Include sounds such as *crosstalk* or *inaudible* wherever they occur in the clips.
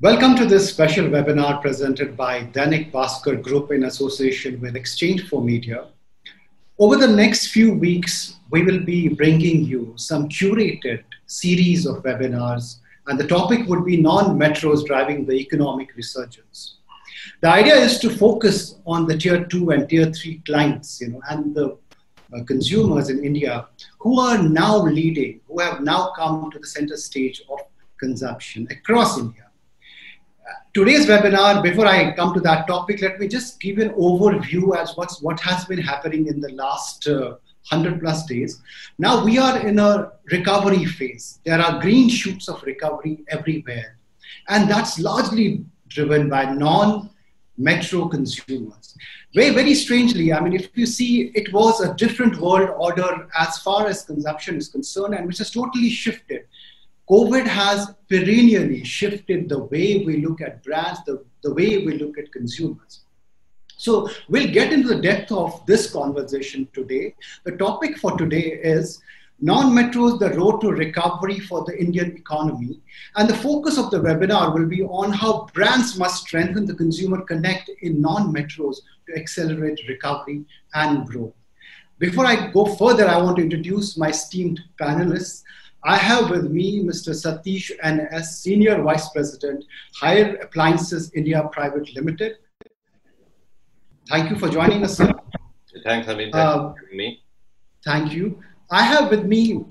Welcome to this special webinar presented by Dainik Bhaskar Group in association with exchange4media. Over the next few weeks, we will be bringing you some curated series of webinars, and the topic would be non-metros driving the economic resurgence. The idea is to focus on the tier two and tier three clients, you know, and the uh, consumers in India who are now leading, who have now come to the center stage of consumption across India. Today's webinar, before I come to that topic, let me just give an overview as what's, what has been happening in the last uh, 100 plus days. Now we are in a recovery phase. There are green shoots of recovery everywhere. And that's largely driven by non metro consumers. Very, very strangely, I mean, if you see, it was a different world order as far as consumption is concerned, and which has totally shifted. COVID has perennially shifted the way we look at brands, the, the way we look at consumers. So we'll get into the depth of this conversation today. The topic for today is non-metros, the road to recovery for the Indian economy. And the focus of the webinar will be on how brands must strengthen the consumer connect in non-metros to accelerate recovery and growth. Before I go further, I want to introduce my esteemed panelists. I have with me Mr. Satish N.S., Senior Vice President, Haier Appliances India Private Limited. Thank you for joining us, sir. Thanks, Hamid. Thanks uh, for me. Thank you. I have with me,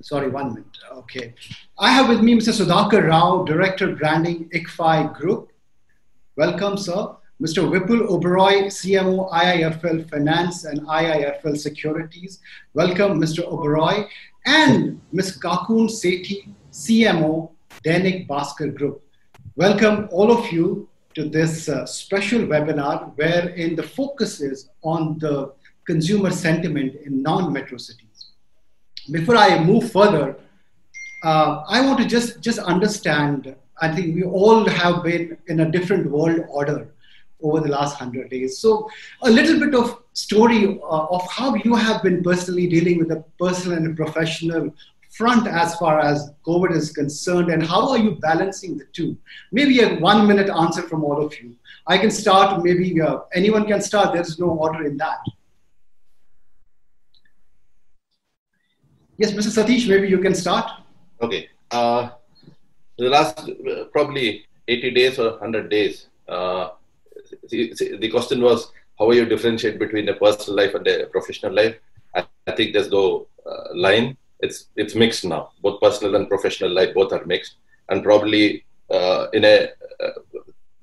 sorry, one minute. Okay. I have with me Mr. Sudhakar Rao, Director Branding, ICFAI Group. Welcome, sir. Mr. Vipul Oberoi, CMO, IIFL Finance and IIFL Securities. Welcome, Mr. Oberoi and Ms. Kakun Sethi, CMO, Dainik Bhaskar Group. Welcome all of you to this uh, special webinar wherein the focus is on the consumer sentiment in non-metro cities. Before I move further, uh, I want to just, just understand, I think we all have been in a different world order over the last 100 days. So a little bit of story uh, of how you have been personally dealing with the personal and professional front as far as COVID is concerned, and how are you balancing the two? Maybe a one minute answer from all of you. I can start, maybe uh, anyone can start, there's no order in that. Yes, Mr. Satish, maybe you can start. Okay. Uh, the last uh, probably 80 days or 100 days, uh, the, the question was how you differentiate between a personal life and a professional life. I, I think there's no uh, line. It's it's mixed now. Both personal and professional life both are mixed. And probably uh, in a uh,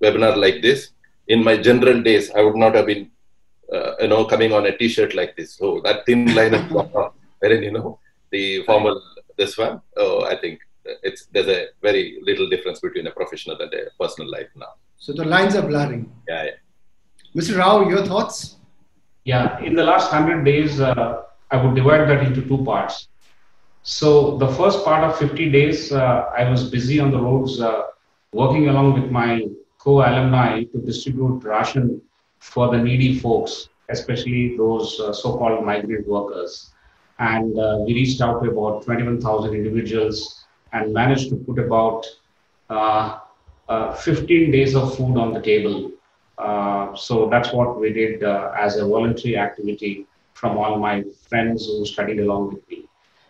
webinar like this, in my general days, I would not have been, uh, you know, coming on a T-shirt like this. So that thin line gone wherein you know the formal this one. Oh, I think it's there's a very little difference between a professional and a personal life now. So the lines are blurring. Yeah. yeah. Mr. Rao, your thoughts? Yeah, in the last 100 days, uh, I would divide that into two parts. So the first part of 50 days, uh, I was busy on the roads uh, working along with my co-alumni to distribute ration for the needy folks, especially those uh, so-called migrant workers. And uh, we reached out to about 21,000 individuals and managed to put about uh, 15 days of food on the table uh, so that's what we did uh, as a voluntary activity from all my friends who studied along with me.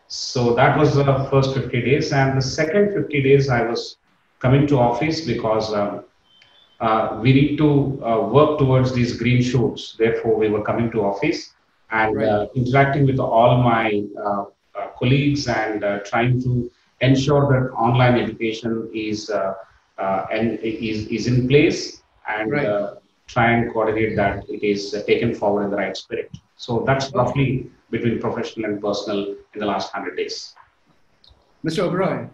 So that was the first 50 days. And the second 50 days, I was coming to office because um, uh, we need to uh, work towards these green shoots. Therefore, we were coming to office and right. Interacting with all my colleagues and trying to ensure that online education is, and is, is in place and right. uh, try and coordinate that it is uh, taken forward in the right spirit. So that's roughly between professional and personal in the last 100 days. Mr. Oberoi.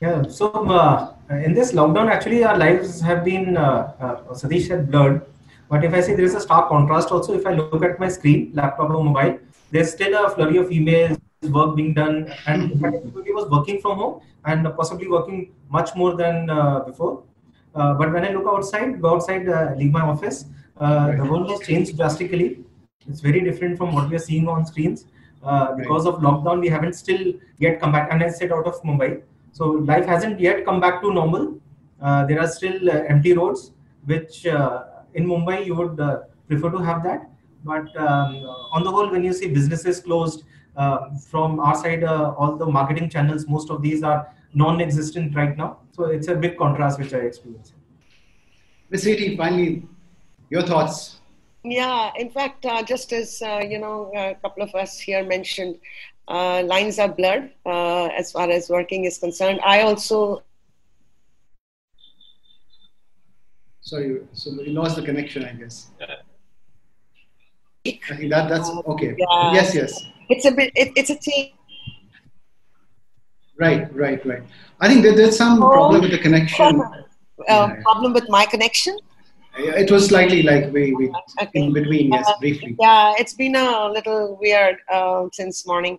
Yeah, so uh, in this lockdown, actually, our lives have been, uh, uh, Satish said, blurred. But if I say there is a stark contrast also, if I look at my screen, laptop or mobile, there's still a flurry of emails, work being done, and everybody was working from home and possibly working much more than uh, before. Uh, but when I look outside, go outside, uh, leave my office, uh, the world has changed drastically. It's very different from what we are seeing on screens. Uh, because right. of lockdown, we haven't still yet come back. And I said out of Mumbai, So life hasn't yet come back to normal. Uh, there are still uh, empty roads, which uh, in Mumbai you would uh, prefer to have that. But um, on the whole, when you see businesses closed, from our side, uh, all the marketing channels, most of these are non-existent right now. So it's a big contrast which I experience. Ms. Sethi, finally, your thoughts. Yeah, in fact, uh, just as uh, you know, a couple of us here mentioned, uh, lines are blurred uh, as far as working is concerned. I also. Sorry, so we lost the connection, I guess. Yeah. I think that that's okay. Yeah. Yes, yes. It's a bit. It, it's a thing. Right, right, right. I think that there's some problem with the connection. Uh, Yeah. Problem with my connection. It was slightly like we, we Okay. in between, yes, Uh, briefly. Yeah, it's been a little weird uh, since morning.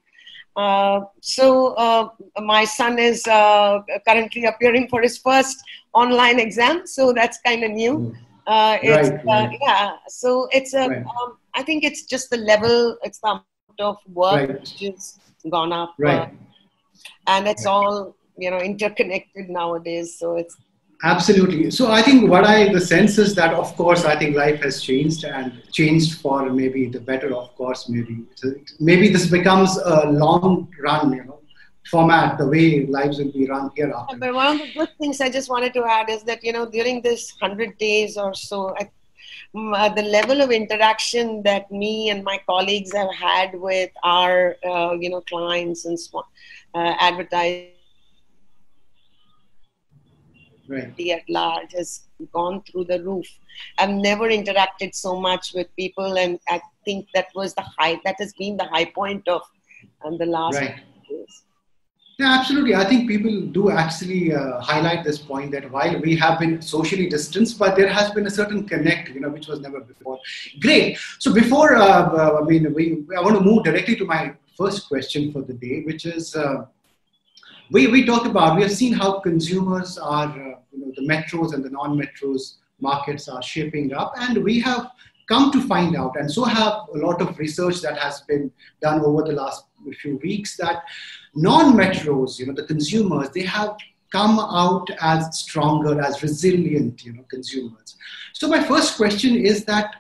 Uh, so uh, my son is uh, currently appearing for his first online exam, so that's kind of new. Mm. Uh, it's, Right, uh, right. yeah, so it's a. Right. Um, I think it's just the level, it's the amount of work Right. which has gone up, uh, Right. and it's Right. all you know interconnected nowadays. So it's Absolutely. So I think what I the sense is that of course I think life has changed and changed for maybe the better. Of course, maybe So maybe this becomes a long run, you know, format the way lives will be run hereafter. But one of the good things I just wanted to add is that you know during this hundred days or so, I, uh, the level of interaction that me and my colleagues have had with our uh, you know clients and so, uh, advertising Right. at large has gone through the roof. I've never interacted so much with people, and I think that was the high. That has been the high point of um, the last Right. years. Yeah, absolutely. I think people do actually uh, highlight this point that while we have been socially distanced, but there has been a certain connect, you know, which was never before. Great. So before, uh, uh, I mean, we, I want to move directly to my first question for the day, which is, uh, we, we talked about, we have seen how consumers are, uh, you know, the metros and the non-metros markets are shaping up, and we have come to find out, and so have a lot of research that has been done over the last few weeks that non-metros, you know, the consumers, they have come out as stronger, as resilient, you know, consumers. So my first question is that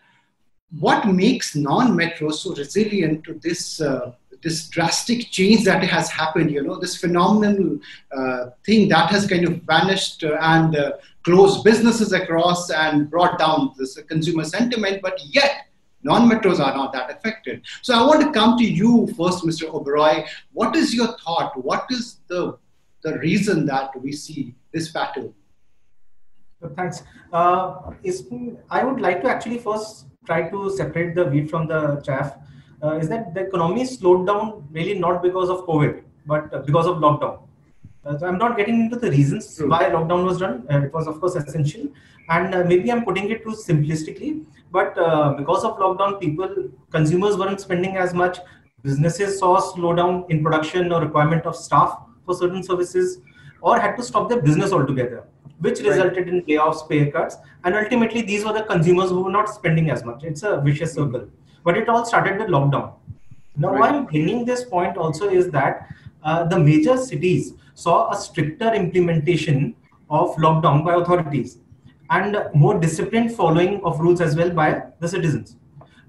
what makes non-metros so resilient to this uh, this drastic change that has happened? You know, this phenomenal uh, thing that has kind of vanished uh, and uh, closed businesses across and brought down this consumer sentiment, but yet non-metros are not that affected. So I want to come to you first, Mr. Oberoi. What is your thought? What is the the reason that we see this pattern? Thanks. Uh, is, I would like to actually first try to separate the wheat from the chaff. Uh, is that the economy slowed down really not because of COVID, but because of lockdown? Uh, so I'm not getting into the reasons True. why lockdown was done. Uh, it was, of course, essential. And uh, maybe I'm putting it too simplistically, but uh, because of lockdown, people, consumers weren't spending as much. Businesses saw slowdown in production or requirement of staff for certain services, or had to stop their business altogether, which Right. resulted in layoffs, pay cuts, and ultimately these were the consumers who were not spending as much. It's a vicious circle. But it all started with lockdown. Now, why I'm bringing this point also is that uh, the major cities saw a stricter implementation of lockdown by authorities and more disciplined following of rules as well by the citizens,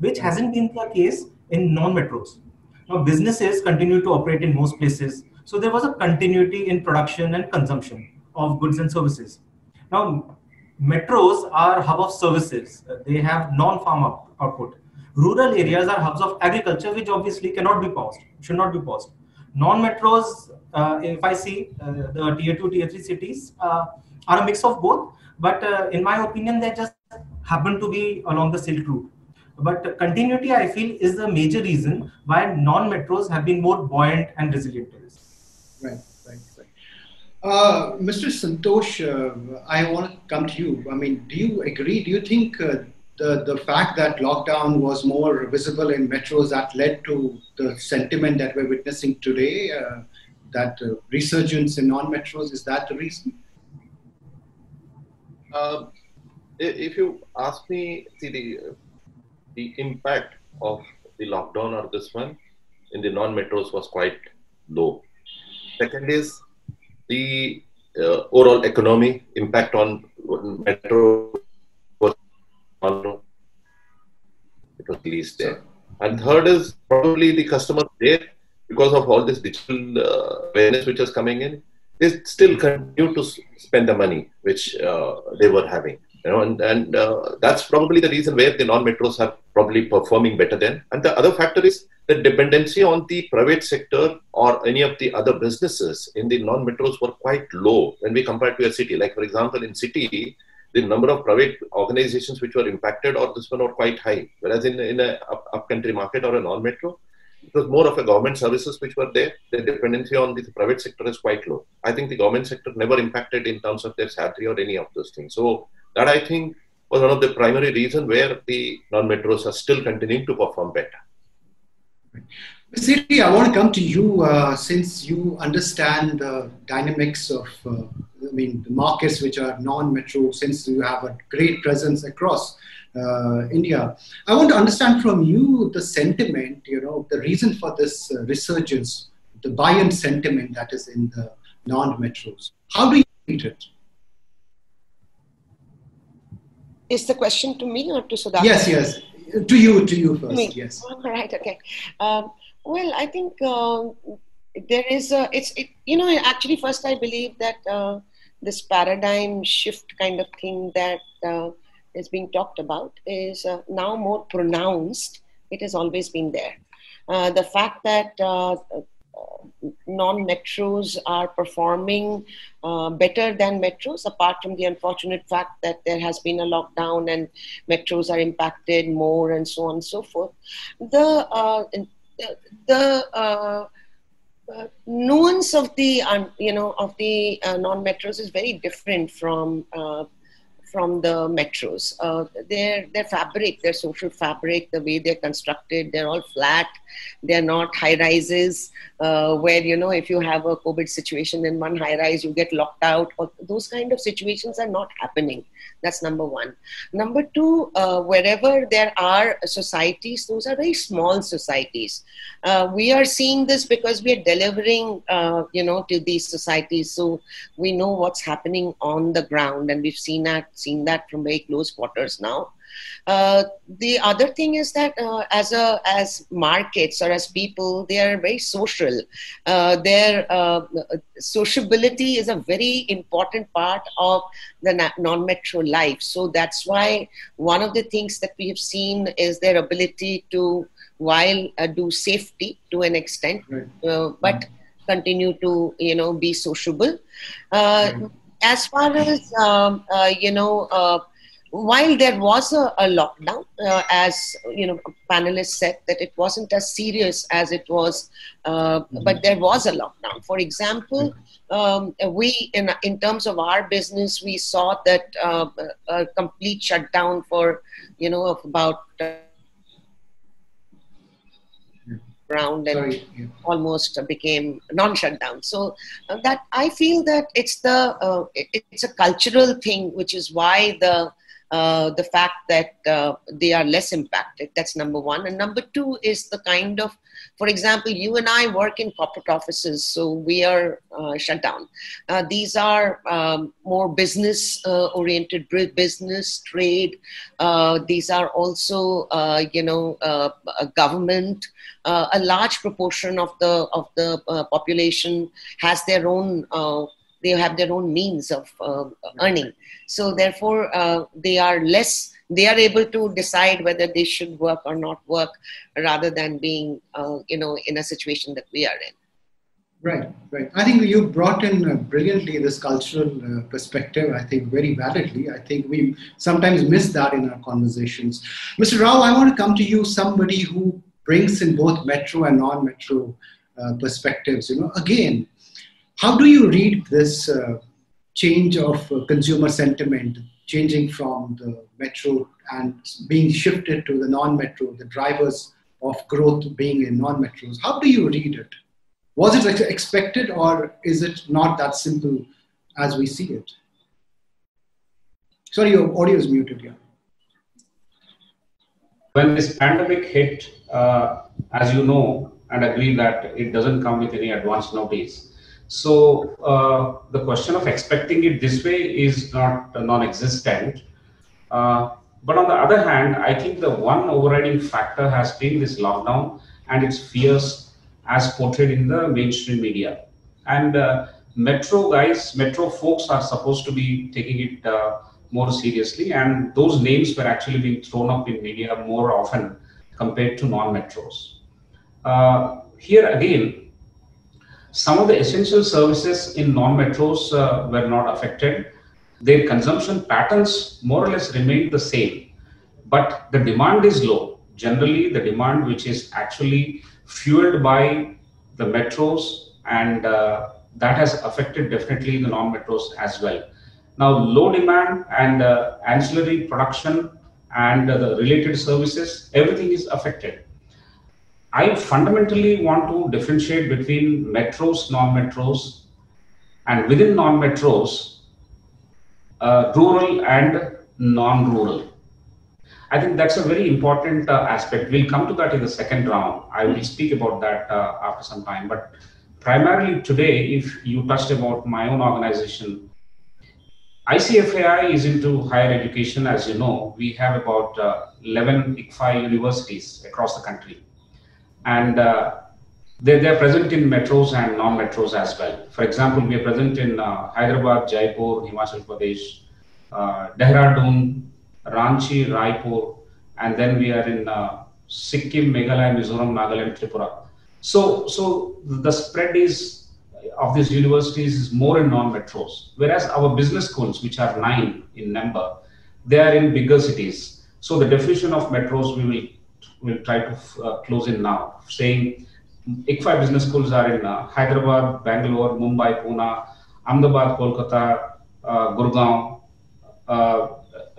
which hasn't been the case in non-metros. Now, businesses continue to operate in most places, so there was a continuity in production and consumption of goods and services. Now, metros are hub of services; they have non-farm out- output. Rural areas are hubs of agriculture, which obviously cannot be paused, should not be paused. Non-metros, uh, if I see uh, the tier two, tier three cities, uh, are a mix of both. But uh, in my opinion, they just happen to be along the Silk Route. But continuity, I feel, is the major reason why non-metros have been more buoyant and resilient to this. Right, right, right. Uh, Mr. Santosh, uh, I want to come to you. I mean, do you agree? Do you think uh, the, the fact that lockdown was more visible in metros that led to the sentiment that we're witnessing today, uh, that uh, resurgence in non-metros, is that the reason? Um, if you ask me, see the the impact of the lockdown or this one in the non-metros was quite low. Second is the uh, overall economy impact on metro was it was least there. And third is probably the customers there because of all this digital uh, awareness which is coming in, they still continue to spend the money which uh, they were having. You know, and, and uh, that's probably the reason where the non-metros are probably performing better than. And the other factor is the dependency on the private sector or any of the other businesses in the non-metros were quite low when we compare to a city. Like for example, in city, the number of private organizations which were impacted or this one were quite high. Whereas in, in a up, upcountry market or a non-metro, it was more of a government services which were there. The dependency on the private sector is quite low. I think the government sector never impacted in terms of their salary or any of those things. So that I think was one of the primary reason where the non-metros are still continuing to perform better. Sethi, I want to come to you uh, since you understand the dynamics of, uh, I mean, the markets which are non-metro. Since you have a great presence across uh, India, I want to understand from you the sentiment. You know, the reason for this uh, resurgence, the buy-in sentiment that is in the non-metros. How do you read it? Is the question to me or to Sudhakar? Yes, yes. To you, to you first. Me. Yes. *laughs* All right. Okay. Um, well, I think um, there is a. It's it, you know actually first I believe that uh, this paradigm shift kind of thing that uh, is being talked about is uh, now more pronounced. It has always been there. Uh, the fact that uh, non-metros are performing uh, better than metros apart from the unfortunate fact that there has been a lockdown and metros are impacted more and so on and so forth the uh, the uh, uh nuance of the you know of the uh, non-metros is very different from uh, from the metros. Uh, their their fabric, their social fabric, the way they're constructed, they're all flat. They're not high rises uh, where you know if you have a COVID situation in one high rise, you get locked out. Or those kind of situations are not happening. That's number one. Number two, uh, wherever there are societies, those are very small societies. Uh, we are seeing this because we are delivering, uh, you know, to these societies, so we know what's happening on the ground, and we've seen that seen that from very close quarters now. Uh, the other thing is that uh, as a as markets or as people, they are very social. Uh, their uh, sociability is a very important part of the non-metro life. So that's why one of the things that we have seen is their ability to, while uh, do safety to an extent. Uh, but mm-hmm. continue to you know be sociable. Right. As far as um, you know while there was a, a lockdown, uh, as you know, panelists said that it wasn't as serious as it was, uh, mm-hmm. but there was a lockdown. For example, um, we in in terms of our business, we saw that uh, a complete shutdown for you know of about. Around and Sorry, yeah. almost became non-shutdown. So uh, that I feel that it's the uh, it, it's a cultural thing, which is why the uh, the fact that uh, they are less impacted. That's number one. And number two is the kind of, for example, you and I work in corporate offices, so we are uh, shut down. Uh, these are um, more business uh, oriented, business, trade. these are also, you know, government. a large proportion of the of the population has their own they have their own means of uh, earning. So therefore, uh, they are less. They are able to decide whether they should work or not work, rather than being, uh, you know, in a situation that we are in. Right, right. I think you brought in uh, brilliantly this cultural uh, perspective. I think very validly. I think we sometimes miss that in our conversations. Mr. Rao, I want to come to you, somebody who brings in both metro and non-metro uh, perspectives. You know, again, how do you read this uh, change of uh, consumer sentiment, changing from the metro and being shifted to the non-metro, the drivers of growth being in non-metros? How do you read it? Was it expected or is it not that simple as we see it? Sorry, your audio is muted here. When this pandemic hit, uh, as you know and agree that it doesn't come with any advance notice, So uh, the question of expecting it this way is not non-existent. Uh, but on the other hand, I think the one overriding factor has been this lockdown and its fears as portrayed in the mainstream media. And uh, metro guys, metro folks are supposed to be taking it uh, more seriously, and those names were actually being thrown up in media more often compared to non-metros. Uh, here again, some of the essential services in non-metros uh, were not affected. Their consumption patterns more or less remained the same, but the demand is low. Generally, the demand which is actually fueled by the metros and uh, that has affected definitely the non-metros as well. Now, low demand and uh, ancillary production and uh, the related services, everything is affected. I fundamentally want to differentiate between metros, non-metros, and within non-metros, uh, rural and non-rural. I think that's a very important uh, aspect. We'll come to that in the second round. I will speak about that uh, after some time. But primarily today, if you touched about my own organization, ICFAI is into higher education. As you know, we have about uh, 11 ICFAI universities across the country. And uh, they're, they're present in metros and non-metros as well. For example, we are present in uh, Hyderabad, Jaipur, Himachal Pradesh, uh, Dehradun, Ranchi, Raipur, and then we are in uh, Sikkim, Meghalaya, Mizoram, Nagaland, Tripura. So, so the spread is of these universities is more in non-metros, whereas our business schools, which are nine in number, they are in bigger cities. So the definition of metros we will will try to uh, close in now, saying ICFAI business schools are in uh, Hyderabad, Bangalore, Mumbai, Pune, Ahmedabad, Kolkata, uh, Gurgaon, uh,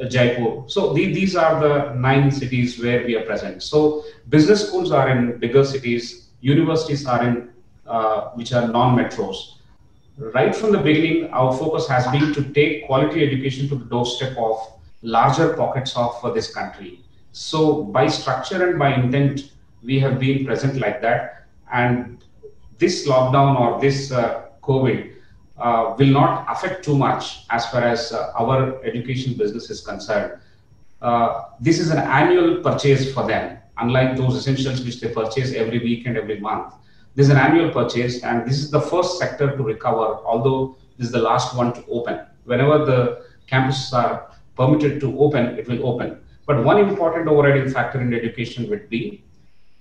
Jaipur. So the, these are the nine cities where we are present. So business schools are in bigger cities, universities are in uh, which are non-metros. Right from the beginning, our focus has been to take quality education to the doorstep of larger pockets of uh, this country. So by structure and by intent, we have been present like that. And this lockdown or this uh, COVID uh, will not affect too much as far as uh, our education business is concerned. Uh, this is an annual purchase for them, unlike those essentials which they purchase every week and every month. This is an annual purchase, and this is the first sector to recover, although this is the last one to open. Whenever the campuses are permitted to open, it will open. But one important overriding factor in education would be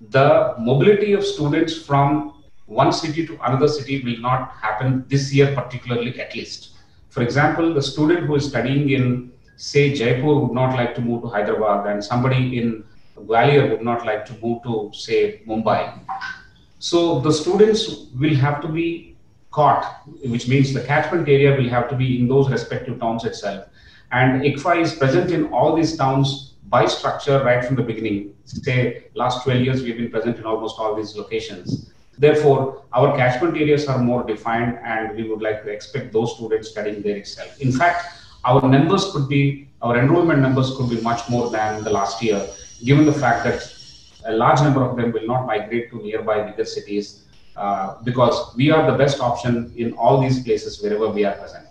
the mobility of students from one city to another city will not happen this year, particularly at least. For example, the student who is studying in, say, Jaipur would not like to move to Hyderabad, and somebody in Gwalior would not like to move to, say, Mumbai. So the students will have to be caught, which means the catchment area will have to be in those respective towns itself. And ICFAI is present in all these towns by structure right from the beginning. Say, last 12 years, we've been present in almost all these locations. Therefore, our catchment areas are more defined, and we would like to expect those students studying there itself. In fact, our numbers could be, our enrollment numbers could be much more than the last year, given the fact that a large number of them will not migrate to nearby bigger cities uh, because we are the best option in all these places wherever we are present.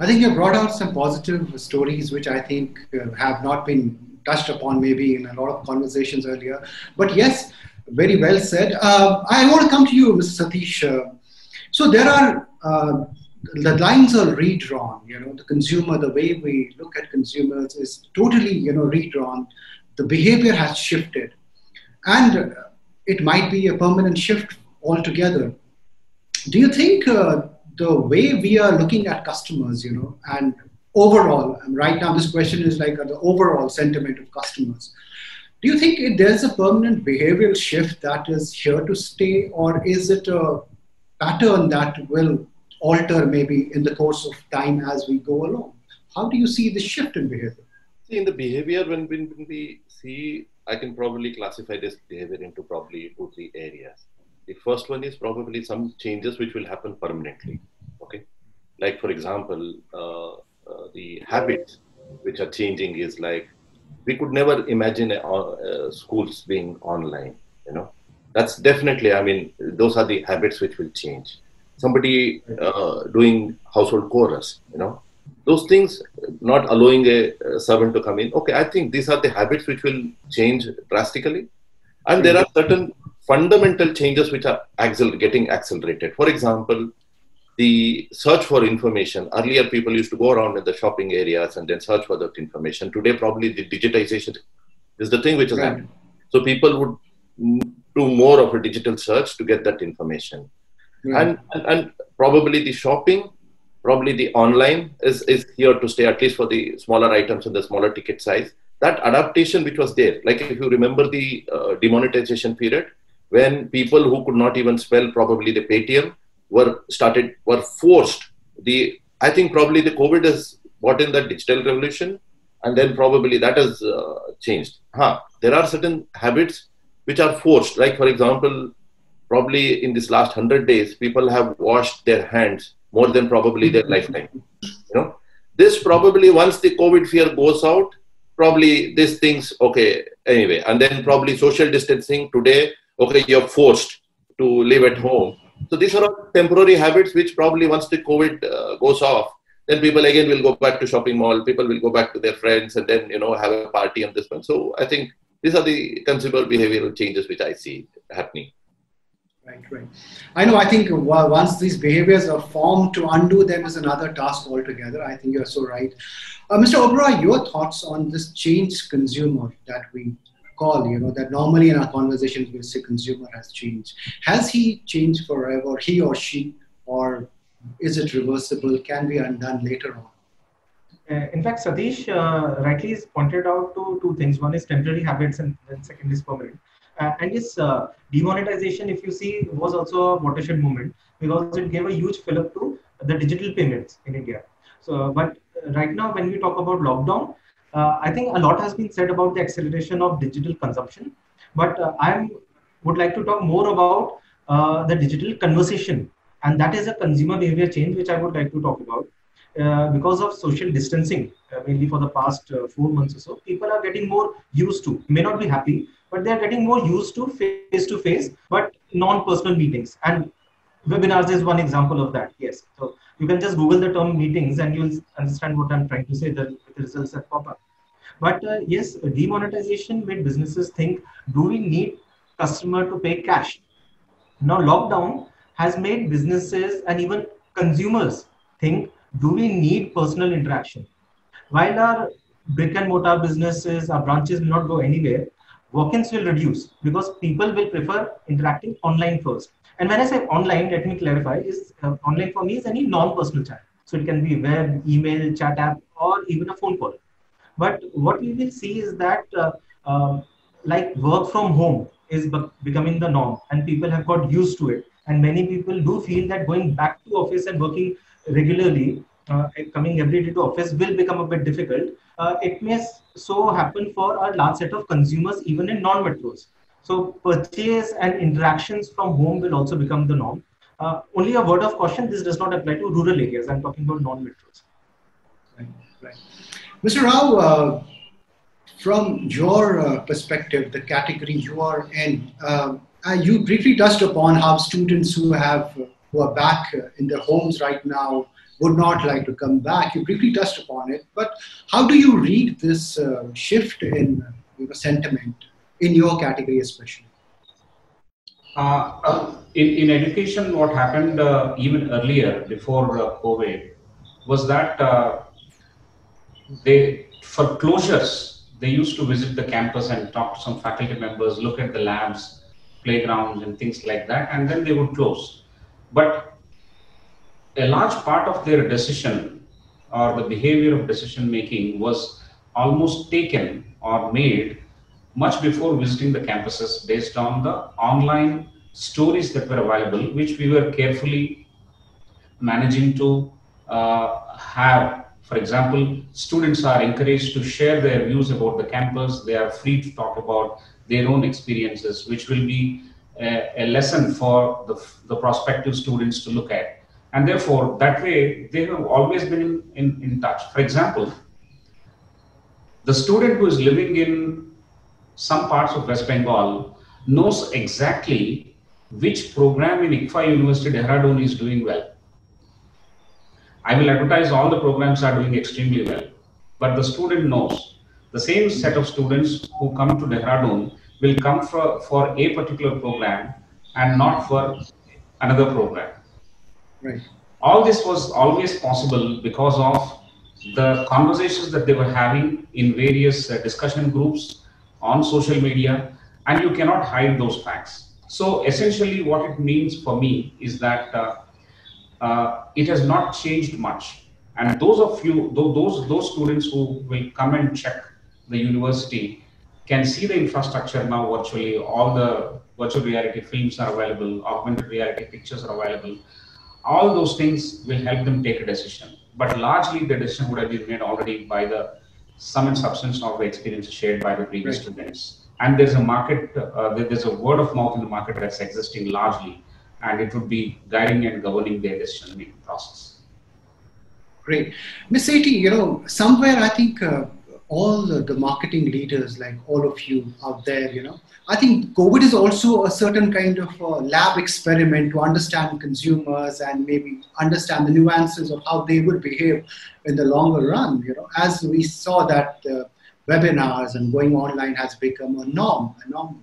I think you brought out some positive stories, which I think uh, have not been touched upon maybe in a lot of conversations earlier. But yes, very well said. Uh, I want to come to you, Mr. Satish. Uh, so there are uh, the lines are redrawn. You know, the consumer, the way we look at consumers is totally you know redrawn. The behavior has shifted, and it might be a permanent shift altogether. Do you think uh, the way we are looking at customers, you know, and overall, and right now this question is like the overall sentiment of customers. Do you think there's a permanent behavioral shift that is here to stay, or is it a pattern that will alter maybe in the course of time as we go along? How do you see the shift in behavior? See, in the behavior, when, when we see, I can probably classify this behavior into probably two, three areas. The first one is probably some changes which will happen permanently. Okay, like for example, uh, uh, the habits which are changing is like we could never imagine uh, schools being online. You know, that's definitely. I mean, those are the habits which will change. somebody uh, doing household chores, you know, those things, not allowing a, a, servant to come in. Okay, I think these are the habits which will change drastically. And there are certain fundamental changes which are accel- getting accelerated. For example, the search for information. Earlier, people used to go around in the shopping areas and then search for that information. Today, probably the digitization is the thing which is right. happening. So people would do more of a digital search to get that information. And, and, and probably the shopping, probably the online is, is here to stay, at least for the smaller items and the smaller ticket size. That adaptation which was there, like if you remember the uh, demonetization period, when people who could not even spell probably the Paytm were started, were forced. The I think probably the COVID has brought in that digital revolution, and then probably that has uh, changed. Huh. There are certain habits which are forced, like for example, probably in this last 100 days people have washed their hands more than probably their lifetime you know this probably once the covid fear goes out probably these things okay anyway and then probably social distancing today okay you're forced to live at home so these are all temporary habits which probably once the covid uh, goes off then people again will go back to shopping mall people will go back to their friends and then you know have a party on this one so i think these are the consumer behavioral changes which i see happening Right, right. I know. I think once these behaviors are formed, to undo them is another task altogether. I think you're so right. Uh, Mr. Oberoi, your thoughts on this changed consumer that we call, you know, that normally in our conversations we say consumer has changed. Has he changed forever, he or she, or is it reversible? Can be undone later on? Uh, in fact, Satish uh, rightly pointed out to two things. One is temporary habits, and then second is permanent. Uh, and this uh, demonetization, if you see, was also a watershed moment because it gave a huge fillip to the digital payments in India. So, but right now, when we talk about lockdown, uh, I think a lot has been said about the acceleration of digital consumption. But uh, I would like to talk more about uh, the digital conversation, and that is a consumer behavior change which I would like to talk about. Uh, because of social distancing, mainly for the past four months or so, people are getting more used to. May not be happy, but they're getting more used to face to face, but non-personal meetings. And webinars is one example of that. Yes. So you can just Google the term meetings and you'll understand what I'm trying to say, the results that pop up. But uh, yes, demonetization made businesses think, do we need customer to pay cash? Now lockdown has made businesses and even consumers think, do we need personal interaction? While our brick and mortar businesses, our branches will not go anywhere, walk-ins will reduce because people will prefer interacting online first. And when I say online, let me clarify, is uh, online for me is any non-personal chat. So it can be web, email, chat app, or even a phone call. But what we will see is that uh, uh, like work from home is becoming the norm and people have got used to it. And many people do feel that going back to office and working regularly, uh, coming every day to office will become a bit difficult. Uh, it may so happen for a large set of consumers even in non-metros. So purchase and interactions from home will also become the norm. Uh, only a word of caution, this does not apply to rural areas. I'm talking about non-metros. Right, right. Mr. Rao, uh, from your uh, perspective, the category you are in, uh, uh, you briefly touched upon how students who have who are back in their homes right now would not like to come back. You briefly touched upon it, but how do you read this uh, shift in you know, sentiment in your category, especially? Uh, uh, in, in education, what happened uh, even earlier before uh, COVID was that uh, they, for closures, they used to visit the campus and talk to some faculty members, look at the labs, playgrounds, and things like that, and then they would close. But a large part of their decision or the behavior of decision making was almost taken or made much before visiting the campuses based on the online stories that were available, which we were carefully managing to uh, have. For example, students are encouraged to share their views about the campus. They are free to talk about their own experiences, which will be a, a lesson for the, the prospective students to look at and therefore, that way, they have always been in, in, in touch. For example, the student who is living in some parts of West Bengal knows exactly which program in ICFAI University Dehradun is doing well. I will advertise all the programs are doing extremely well, but the student knows the same set of students who come to Dehradun will come for, for a particular program and not for another program. Right. All this was always possible because of the conversations that they were having in various uh, discussion groups on social media, and you cannot hide those facts. So essentially, what it means for me is that uh, uh, it has not changed much. And those of you, those those students who will come and check the university can see the infrastructure now virtually. All the virtual reality films are available, augmented reality pictures are available. All those things will help them take a decision. But largely, the decision would have been made already by the sum and substance of the experience shared by the previous right. students. And there's a market, uh, there's a word of mouth in the market that's existing largely, and it would be guiding and governing their decision making process. Great. Ms. Sethi, you know, somewhere I think uh, all the marketing leaders, like all of you out there, you know, I think COVID is also a certain kind of uh, lab experiment to understand consumers and maybe understand the nuances of how they would behave in the longer run. You know, as we saw that uh, webinars and going online has become a norm. A norm.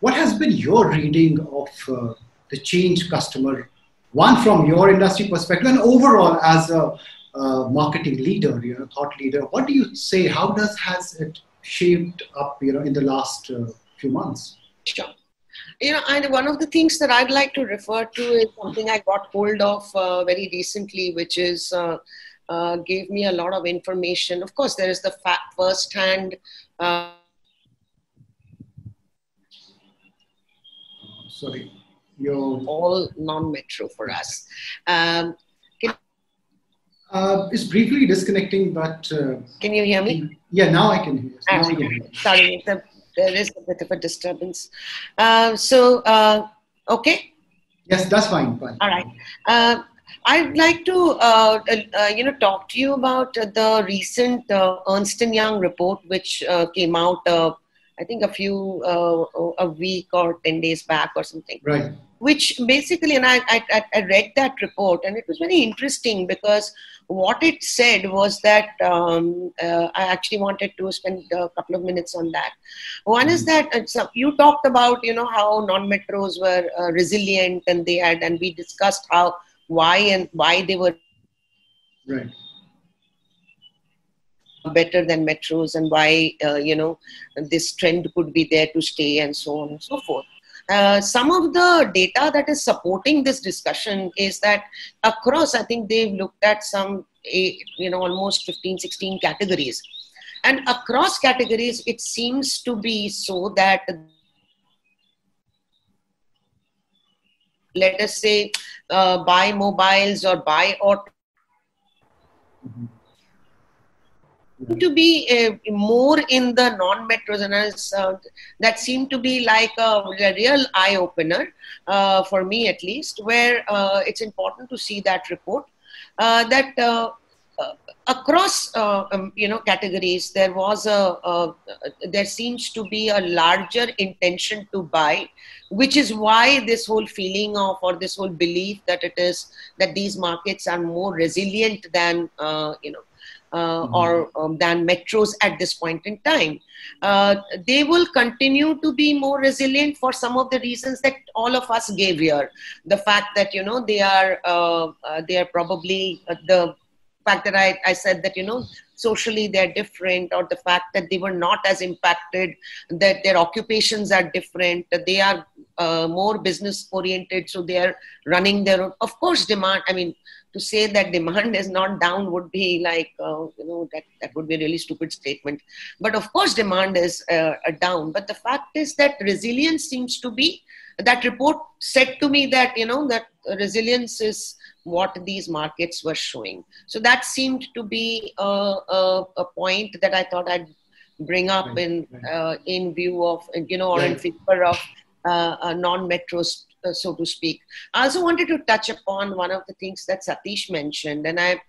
What has been your reading of uh, the change customer? One from your industry perspective, and overall as a uh, marketing leader, you know, thought leader. What do you say? How does has it shaped up, you know, in the last uh, few months? Sure. You know, and one of the things that I'd like to refer to is something I got hold of uh, very recently, which is uh, uh, gave me a lot of information. Of course, there is the fact first-hand. Sorry, you're all non-metro for us. Um, uh, it's briefly disconnecting, but. Uh, can you hear me? Yeah, now I can hear. Now I can hear. Sorry, the, there is a bit of a disturbance. Uh, so, uh, okay? Yes, that's fine. fine. All right. Uh, I'd like to, uh, you know, talk to you about the recent Ernst & Young report, which came out, I think, a few a week or ten days back or something. Right which basically, and I, I, I, read that report and it was very interesting because what it said was that um, uh, I actually wanted to spend a couple of minutes on that. One is that uh, so you talked about, you know, how non-metros were uh, resilient and they had, and we discussed how, why and why they were right better than metros and why uh, you know this trend could be there to stay and so on and so forth uh, some of the data that is supporting this discussion is that across, I think they've looked at some, you know, almost 15, 16 categories. And across categories, it seems to be so that, let us say, uh, buy mobiles or buy auto. Mm-hmm to be uh, more in the non-metros and as, uh, that seemed to be like a, a real eye-opener uh, for me at least where uh, it's important to see that report uh, that uh, across um, you know categories there was a, a, there seems to be a larger intention to buy which is why this whole feeling of or this whole belief that it is that these markets are more resilient than you know mm-hmm. or um, than metros at this point in time. Uh, they will continue to be more resilient for some of the reasons that all of us gave here. The fact that you know they are uh, they are probably uh, the fact that I, I said that you know socially they're different or the fact that they were not as impacted that their occupations are different that they are uh, more business oriented so they are running their own of course demand i mean to say that demand is not down would be like uh, you know that that would be a really stupid statement. But of course demand is uh, down. But the fact is that resilience seems to be that report said to me that you know that resilience is what these markets were showing. So that seemed to be a, a, a point that i thought i'd bring up in. Uh, in view of you know or in favor of uh, non-metros uh, so to speak. I also wanted to touch upon one of the things that Satish mentioned, and I,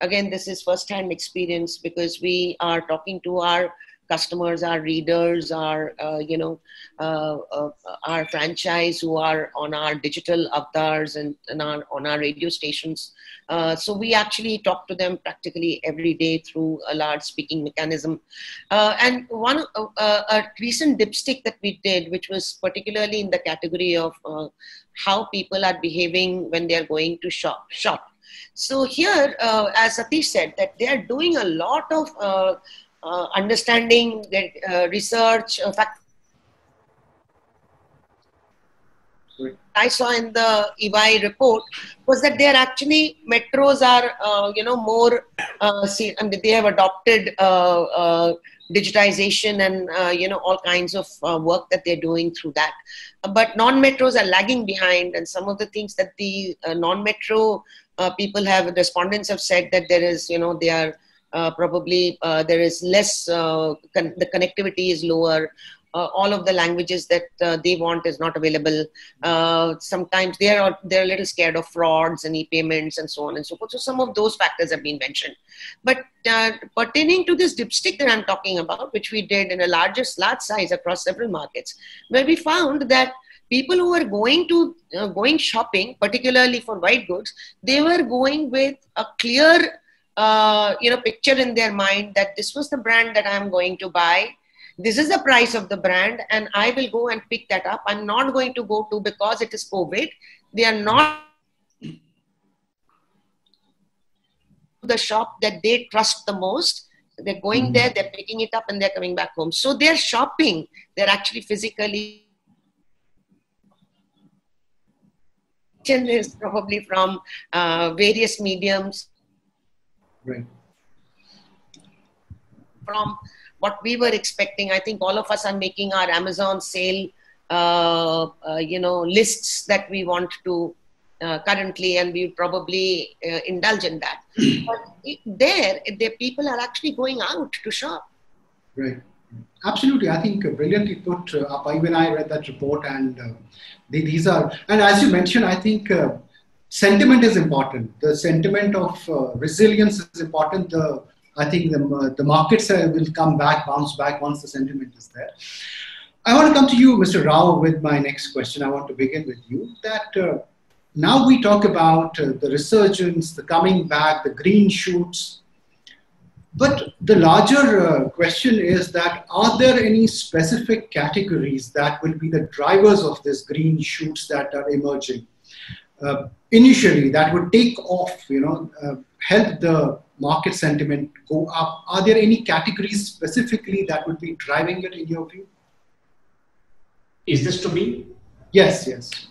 again, this is first-hand experience because we are talking to our customers, our readers, our uh, you know, uh, uh, our franchise who are on our digital avatars and, and our, on our radio stations. Uh, so we actually talk to them practically every day through a large speaking mechanism. And one a recent dipstick that we did, which was particularly in the category of how people are behaving when they are going to shop shop so here, uh, as Satish said, that they are doing a lot of uh, understanding, that uh, research. In fact, I saw in the EY report was that they are actually metros are uh, you know more uh, see, I mean, they have adopted digitization and uh, you know all kinds of uh, work that they're doing through that but non-metros are lagging behind and some of the things that the uh, non-metro uh, people have respondents have said that there is you know they are uh, probably uh, there is less con- the connectivity is lower uh, all of the languages that uh, they want is not available. Uh, sometimes they are they're a little scared of frauds and e-payments and so on and so forth. So some of those factors have been mentioned. But pertaining to this dipstick that I'm talking about, which we did in a largest large size across several markets, where we found that people who were going to uh, going shopping particularly for white goods they were going with a clear uh, you know picture in their mind that this was the brand that i'm going to buy. This is the price of the brand and i will go and pick that up. I'm not going to go to because it is covid they are not the shop that they trust the most. They're going mm-hmm. there they're picking it up and they're coming back home. So they're shopping. They're actually physically is probably from uh, various mediums. Right. From what we were expecting, I think all of us are making our Amazon sale, uh, uh, you know, lists that we want to uh, currently, and we probably uh, indulge in that. *clears throat* but there, the people are actually going out to shop. Right. Absolutely, I think brilliantly put uh, up. Even I read that report, and uh, these are, and as you mentioned, I think uh, sentiment is important. The sentiment of uh, resilience is important. The I think the, uh, the markets uh, will come back, bounce back once the sentiment is there. I want to come to you, Mr. Rao, with my next question. I want to begin with you. That now we talk about the resurgence, the coming back, the green shoots but the larger uh, question is that are there any specific categories that will be the drivers of this green shoots that are emerging? Uh, initially, that would take off, you know, uh, help the market sentiment go up. Are there any categories specifically that would be driving it in your view? Is this to me? Yes, yes.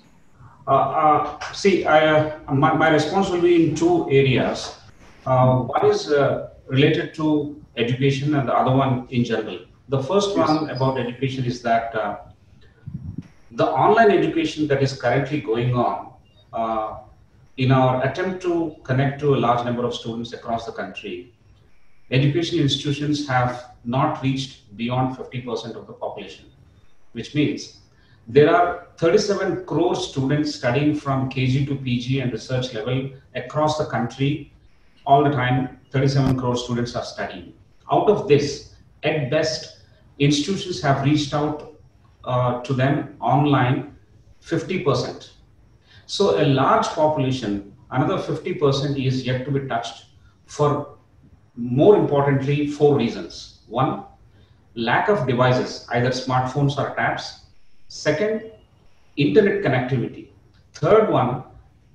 Uh, uh, see, I, uh, my, my response will be in two areas. one is related to education and the other one in general. The first one about education is that uh, the online education that is currently going on uh, in our attempt to connect to a large number of students across the country, education institutions have not reached beyond 50% of the population, which means there are 37 crore students studying from KG to PG and research level across the country all the time 37 crore students are studying. Out of this, at best, institutions have reached out uh, to them online 50%. So a large population, another 50% is yet to be touched for more importantly, four reasons. One, lack of devices, either smartphones or tabs. Second, internet connectivity. Third one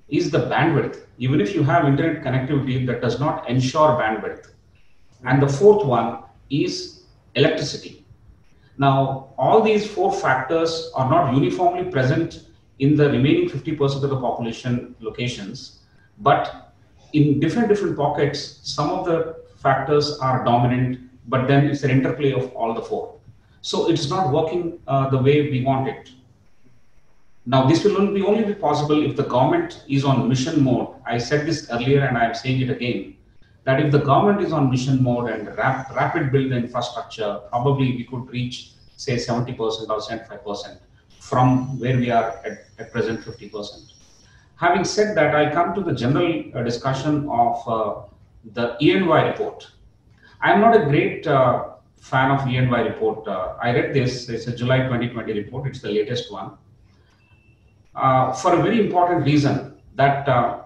is the bandwidth even if you have internet connectivity that does not ensure bandwidth. And the fourth one is electricity. Now, all these four factors are not uniformly present in the remaining 50% of the population locations, but in different different pockets, some of the factors are dominant, but then it's an interplay of all the four. So it's not working uh, the way we want it. Now, this will only be, only be possible if the government is on mission mode. I said this earlier and I'm saying it again that if the government is on mission mode and rap, rapid build infrastructure, probably we could reach, say, 70% or 75% from where we are at, at present 50%. Having said that, I come to the general uh, discussion of uh, the E&Y report. I'm not a great uh, fan of E&Y report. Uh, I read this. It's a July 2020 report. It's the latest one. Uh, for a very important reason that uh,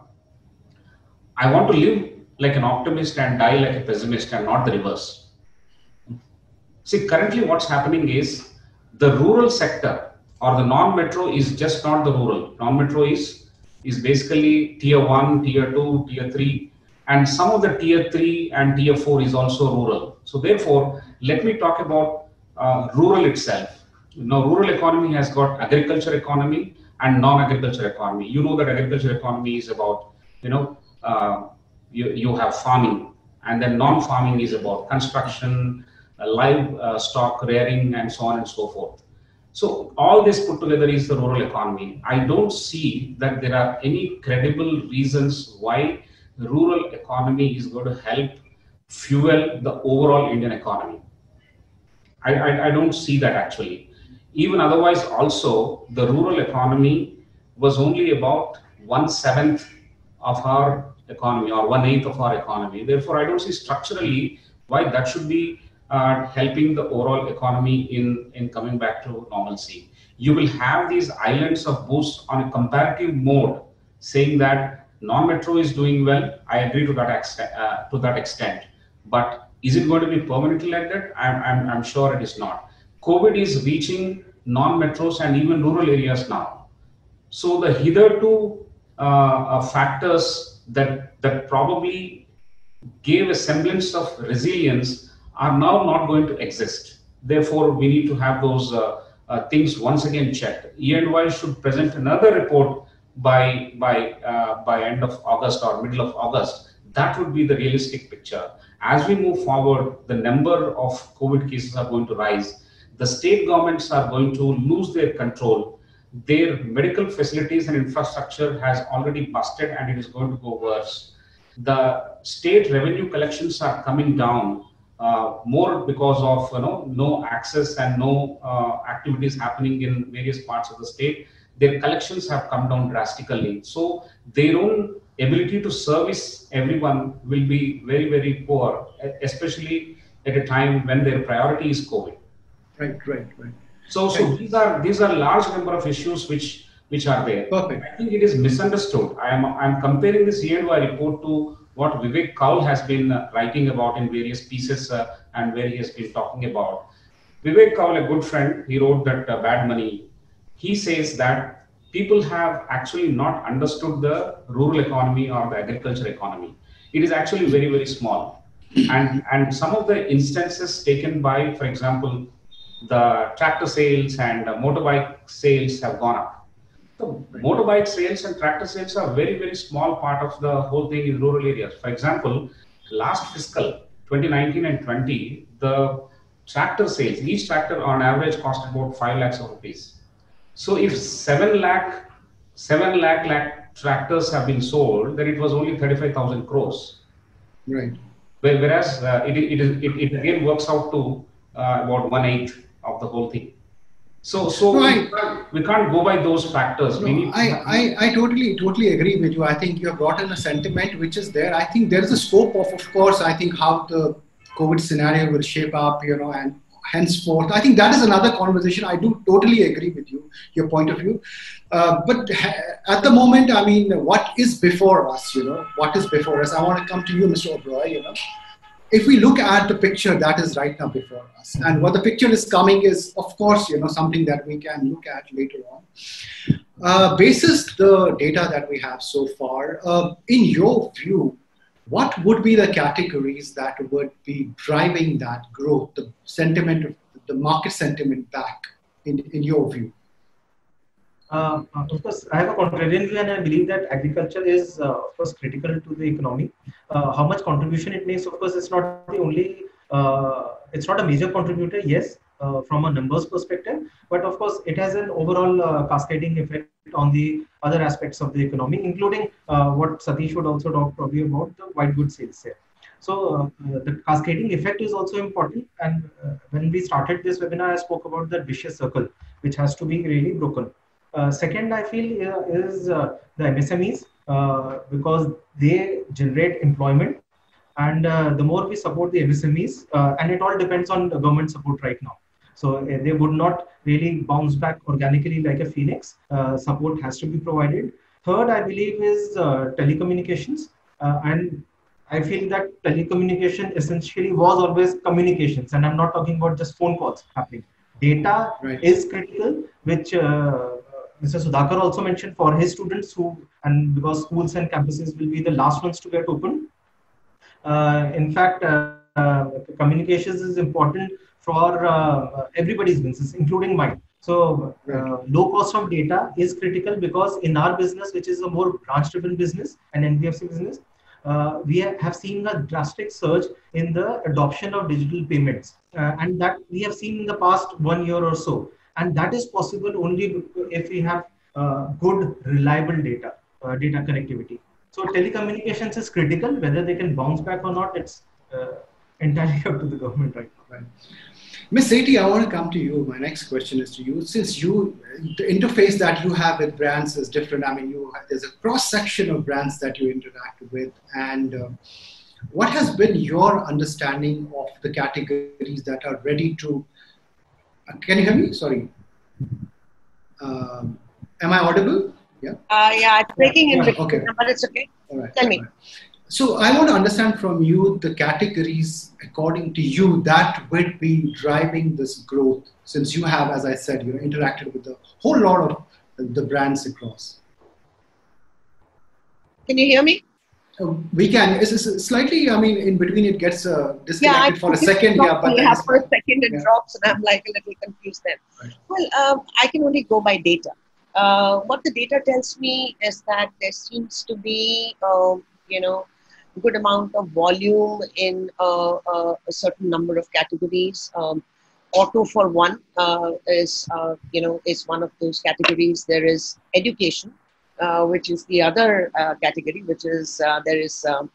I want to live like an optimist and die like a pessimist and not the reverse. See, currently what's happening is the rural sector or the non-metro is just not the rural. Non-metro is is basically tier one, tier two, tier three, and some of the tier three and tier four is also rural. So therefore, let me talk about uh, rural itself. Now, rural economy has got agriculture economy and non-agriculture economy. You know that agriculture economy is about, you know, uh, you, you have farming, and then non-farming is about construction, uh, livestock rearing, and so on and so forth. So all this put together is the rural economy. I don't see that there are any credible reasons why the rural economy is going to help fuel the overall Indian economy. I, I, I don't see that actually. Even otherwise, also the rural economy was only about one seventh of our economy or one eighth of our economy. Therefore, I don't see structurally why that should be uh, helping the overall economy in, in coming back to normalcy. You will have these islands of boost on a comparative mode, saying that non-metro is doing well. I agree to that extent. Uh, to that extent, but is it going to be permanently like that? I'm, I'm, I'm sure it is not. COVID is reaching non-metros and even rural areas now. So the hitherto uh, uh factors that that probably gave a semblance of resilience are now not going to exist. Therefore, we need to have those uh, uh, things once again checked. E&Y should present another report by by uh, by end of August or middle of August. That would be the realistic picture. As we move forward, the number of COVID cases are going to rise. The state governments are going to lose their control. Their medical facilities and infrastructure has already busted, and it is going to go worse. The state revenue collections are coming down uh, more because of you know no access and no uh, activities happening in various parts of the state their collections have come down drastically. So their own ability to service everyone will be very very poor especially at a time when their priority is covid. Right right right. So so these are these are large number of issues which which are there. Perfect. I think it is misunderstood. I am i'm comparing this E&Y report to what Vivek Kaul has been uh, writing about in various pieces uh, and where he has been talking about. Vivek Kaul, a good friend, he wrote that uh, Bad Money. He says that people have actually not understood the rural economy or the agriculture economy. It is actually very, very small. And, and some of the instances taken by, for example, the tractor sales and motorbike sales have gone up so motorbike sales and tractor sales are very, very small part of the whole thing in rural areas. For example, last fiscal 2019 and 20, the tractor sales, each tractor on average cost about 5 lakhs of rupees. So if 7 lakh, 7 lakh, lakh tractors have been sold, then it was only 35,000 crores. Right. Well, Whereas uh, it, it, it, it, again works out to uh, about one eighth of the whole thing. So, so no, we, can't, we, can't, go by those factors. No, I, I, I totally, totally agree with you. I think you have brought in a sentiment which is there. I think there is a scope of, of course, I think how the COVID scenario will shape up, you know, and henceforth. I think that is another conversation. I do totally agree with you, your point of view. Uh, but at the moment, I mean, what is before us, you know, what is before us? I want to come to you, Mr. Oberoi, you know if we look at the picture that is right now before us, and what the picture is coming is, of course, you know, something that we can look at later on. Uh, basis the data that we have so far, uh, in your view, what would be the categories that would be driving that growth, the sentiment, the market sentiment back, in, in your view? Uh, of course, I have a contrarian view, and I believe that agriculture is, uh, of course, critical to the economy. Uh, how much contribution it makes, of course, it's not the only, uh, it's not a major contributor, yes, uh, from a numbers perspective, but of course, it has an overall uh, cascading effect on the other aspects of the economy, including what Satish would also talk probably about the white goods sales here. So the cascading effect is also important. And when we started this webinar, I spoke about that vicious circle, which has to be really broken. Uh, second, I feel uh, is uh, the MSMEs because they generate employment and uh, the more we support the MSMEs, uh, and it all depends on the government support right now. So uh, they would not really bounce back organically like a phoenix. Uh, support has to be provided. Third, I believe, is uh, telecommunications, uh, and I feel that telecommunication essentially was always communications, and I'm not talking about just phone calls happening. Data Right. is critical, which uh, Mr. Sudhakar also mentioned for his students who, and because schools and campuses will be the last ones to get open. Uh, in fact, uh, uh, communications is important for uh, everybody's business, including mine. So, uh, low cost of data is critical because in our business, which is a more branch-driven business, and NBFC business, uh, we have seen a drastic surge in the adoption of digital payments, uh, and that we have seen in the past one year or so. And that is possible only if we have uh, good, reliable data, uh, data connectivity. So telecommunications is critical. Whether they can bounce back or not, it's uh, entirely *laughs* up to the government right now. Right. Ms. Sethi, I want to come to you. My next question is to you. Since you, the interface that you have with brands is different. I mean, you there's a cross section of brands that you interact with, and uh, what has been your understanding of the categories that are ready to? Can you hear me? Sorry. Um, am I audible? Yeah. Uh, yeah, it's breaking in between, okay. but it's okay. All right. Tell me. right. So I want to understand from you the categories according to you that would be driving this growth since you have, as I said, you know, interacted with a whole lot of the brands across. Can you hear me? Uh, we can. It's, slightly. I mean, in between it gets uh, disconnected for a second. Yeah, but yeah, for a second it yeah. drops, and I'm like a little confused then. Right. Well, um, I can only go by data. Uh, what the data tells me is that there seems to be, um, you know, good amount of volume in uh, uh, a certain number of categories. Um, auto, for one, uh, is uh, you know is one of those categories. There is education, uh, which is the other uh, category, which is uh, there is um,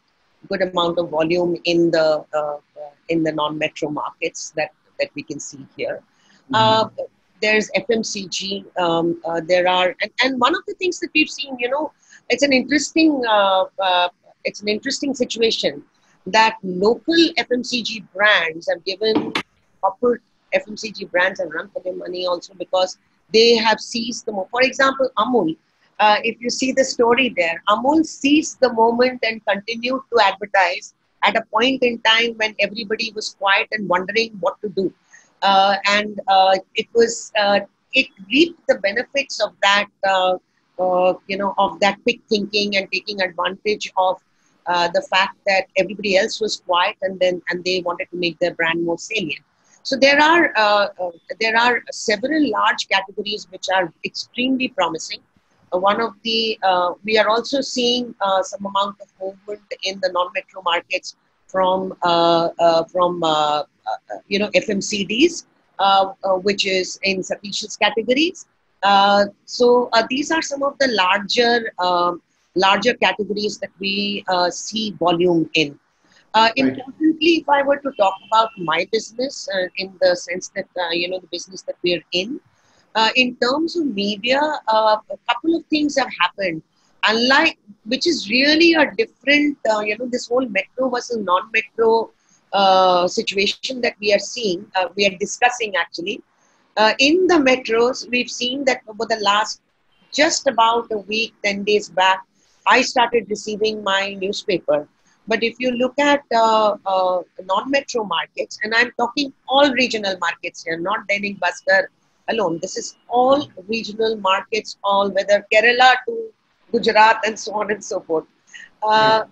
good amount of volume in the uh, uh, in the non-metro markets that that we can see here. Uh, there's FMCG. Um, uh, there are, and, and one of the things that we've seen, you know, it's an interesting, uh, uh, it's an interesting situation that local FMCG brands have given corporate FMCG brands have run for their money also because they have seized the moment. For example, Amul. Uh, if you see the story there, Amul seized the moment and continued to advertise at a point in time when everybody was quiet and wondering what to do. Uh, and uh, it was uh, it reaped the benefits of that uh, uh, you know of that quick thinking and taking advantage of the fact that everybody else was quiet and then and they wanted to make their brand more salient. So there are there are several large categories which are extremely promising. Uh, one of the uh, we are also seeing uh, some amount of movement in the non-metro markets from uh, uh, from uh, uh, you know FMCDs, uh, uh, which is in Satish's categories. Uh, so uh, these are some of the larger um, larger categories that we uh, see volume in. Uh, importantly, if I were to talk about my business uh, in the sense that uh, you know the business that we're in, uh, in terms of media, uh, a couple of things have happened. Unlike, which is really a different, uh, you know, this whole metro versus non-metro uh, situation that we are seeing, uh, we are discussing actually. Uh, in the metros, we've seen that over the last just about a week, 10 days back, I started receiving my newspaper. But if you look at uh, uh, non-metro markets, and I'm talking all regional markets here, not Dainik Bhaskar alone. This is all regional markets, all whether Kerala to Gujarat and so on and so forth. Uh,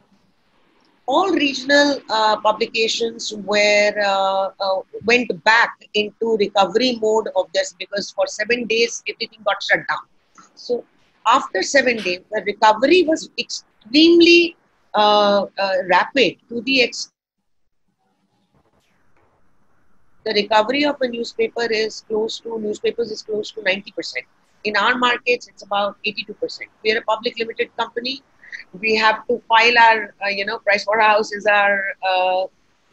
all regional uh, publications were uh, uh, went back into recovery mode of this because for seven days everything got shut down. So after seven days, the recovery was extremely uh, uh, rapid to the ex- the recovery of a newspaper is close to newspapers is close to 90%. In our markets, it's about 82%. We are a public limited company. We have to file our, uh, you know, Pricewaterhouse is our, uh,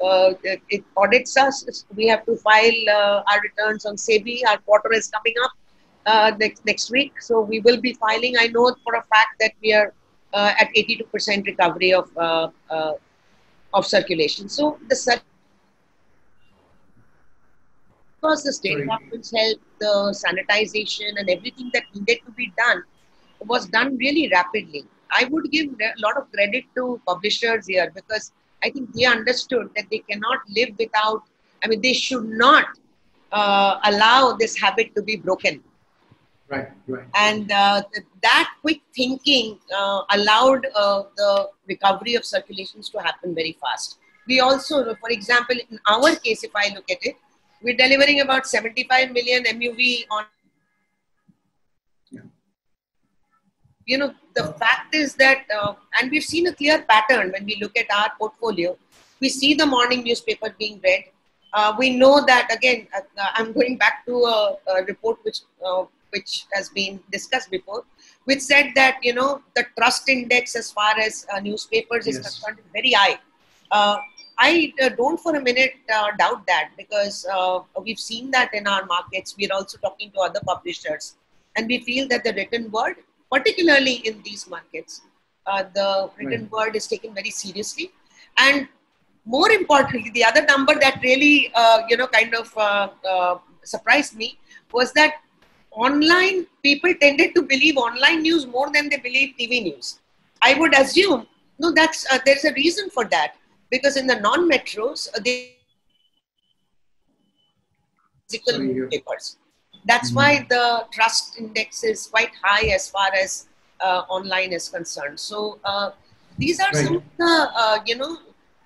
uh, it, it audits us. We have to file uh, our returns on SEBI. Our quarter is coming up uh, next, next week. So we will be filing. I know for a fact that we are uh, at 82% recovery of of circulation. So the because the state government's help, the sanitization and everything that needed to be done was done really rapidly. I would give a lot of credit to publishers here because I think they understood that they cannot live without, I mean, they should not uh, allow this habit to be broken. Right, right. And uh, th- that quick thinking uh, allowed uh, the recovery of circulations to happen very fast. We also, for example, in our case, if I look at it, we're delivering about 75 million MUV on. Yeah. You know, the fact is that, uh, and we've seen a clear pattern when we look at our portfolio. We see the morning newspaper being read. Uh, we know that again. Uh, I'm going back to a, a report which uh, which has been discussed before, which said that you know the trust index as far as uh, newspapers is concerned is very high. Uh, I uh, don't for a minute uh, doubt that because uh, we've seen that in our markets. We're also talking to other publishers, and we feel that the written word, particularly in these markets, uh, the written word is taken very seriously. And more importantly, the other number that really, uh, you know, kind of uh, uh, surprised me was that online people tended to believe online news more than they believe TV news. I would assume no, that's uh, there's a reason for that because in the non-metros uh, they physical Sorry, newspapers. That's Mhm. why the trust index is quite high as far as uh, online is concerned. So uh, these are Right. some of the uh, you know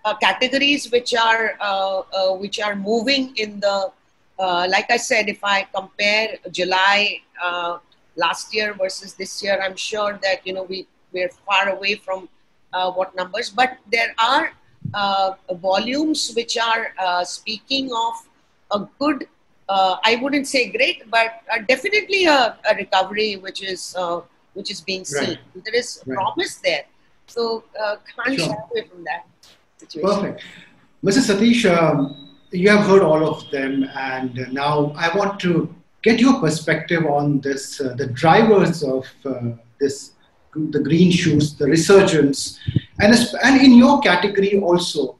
uh, categories which are uh, uh, which are moving in the uh, like I said, if I compare July uh, last year versus this year, I'm sure that you know we we're far away from uh, what numbers, but there are volumes which are uh, speaking of a good. Uh, I wouldn't say great, but uh, definitely a, a recovery which is uh, which is being seen. Right. There is Right. promise there, so uh, can't Sure. shy away from that situation. Perfect. Mrs. Satish, um, you have heard all of them, and now I want to get your perspective on this uh, the drivers of uh, this, the green shoots, the resurgence, and, and in your category also.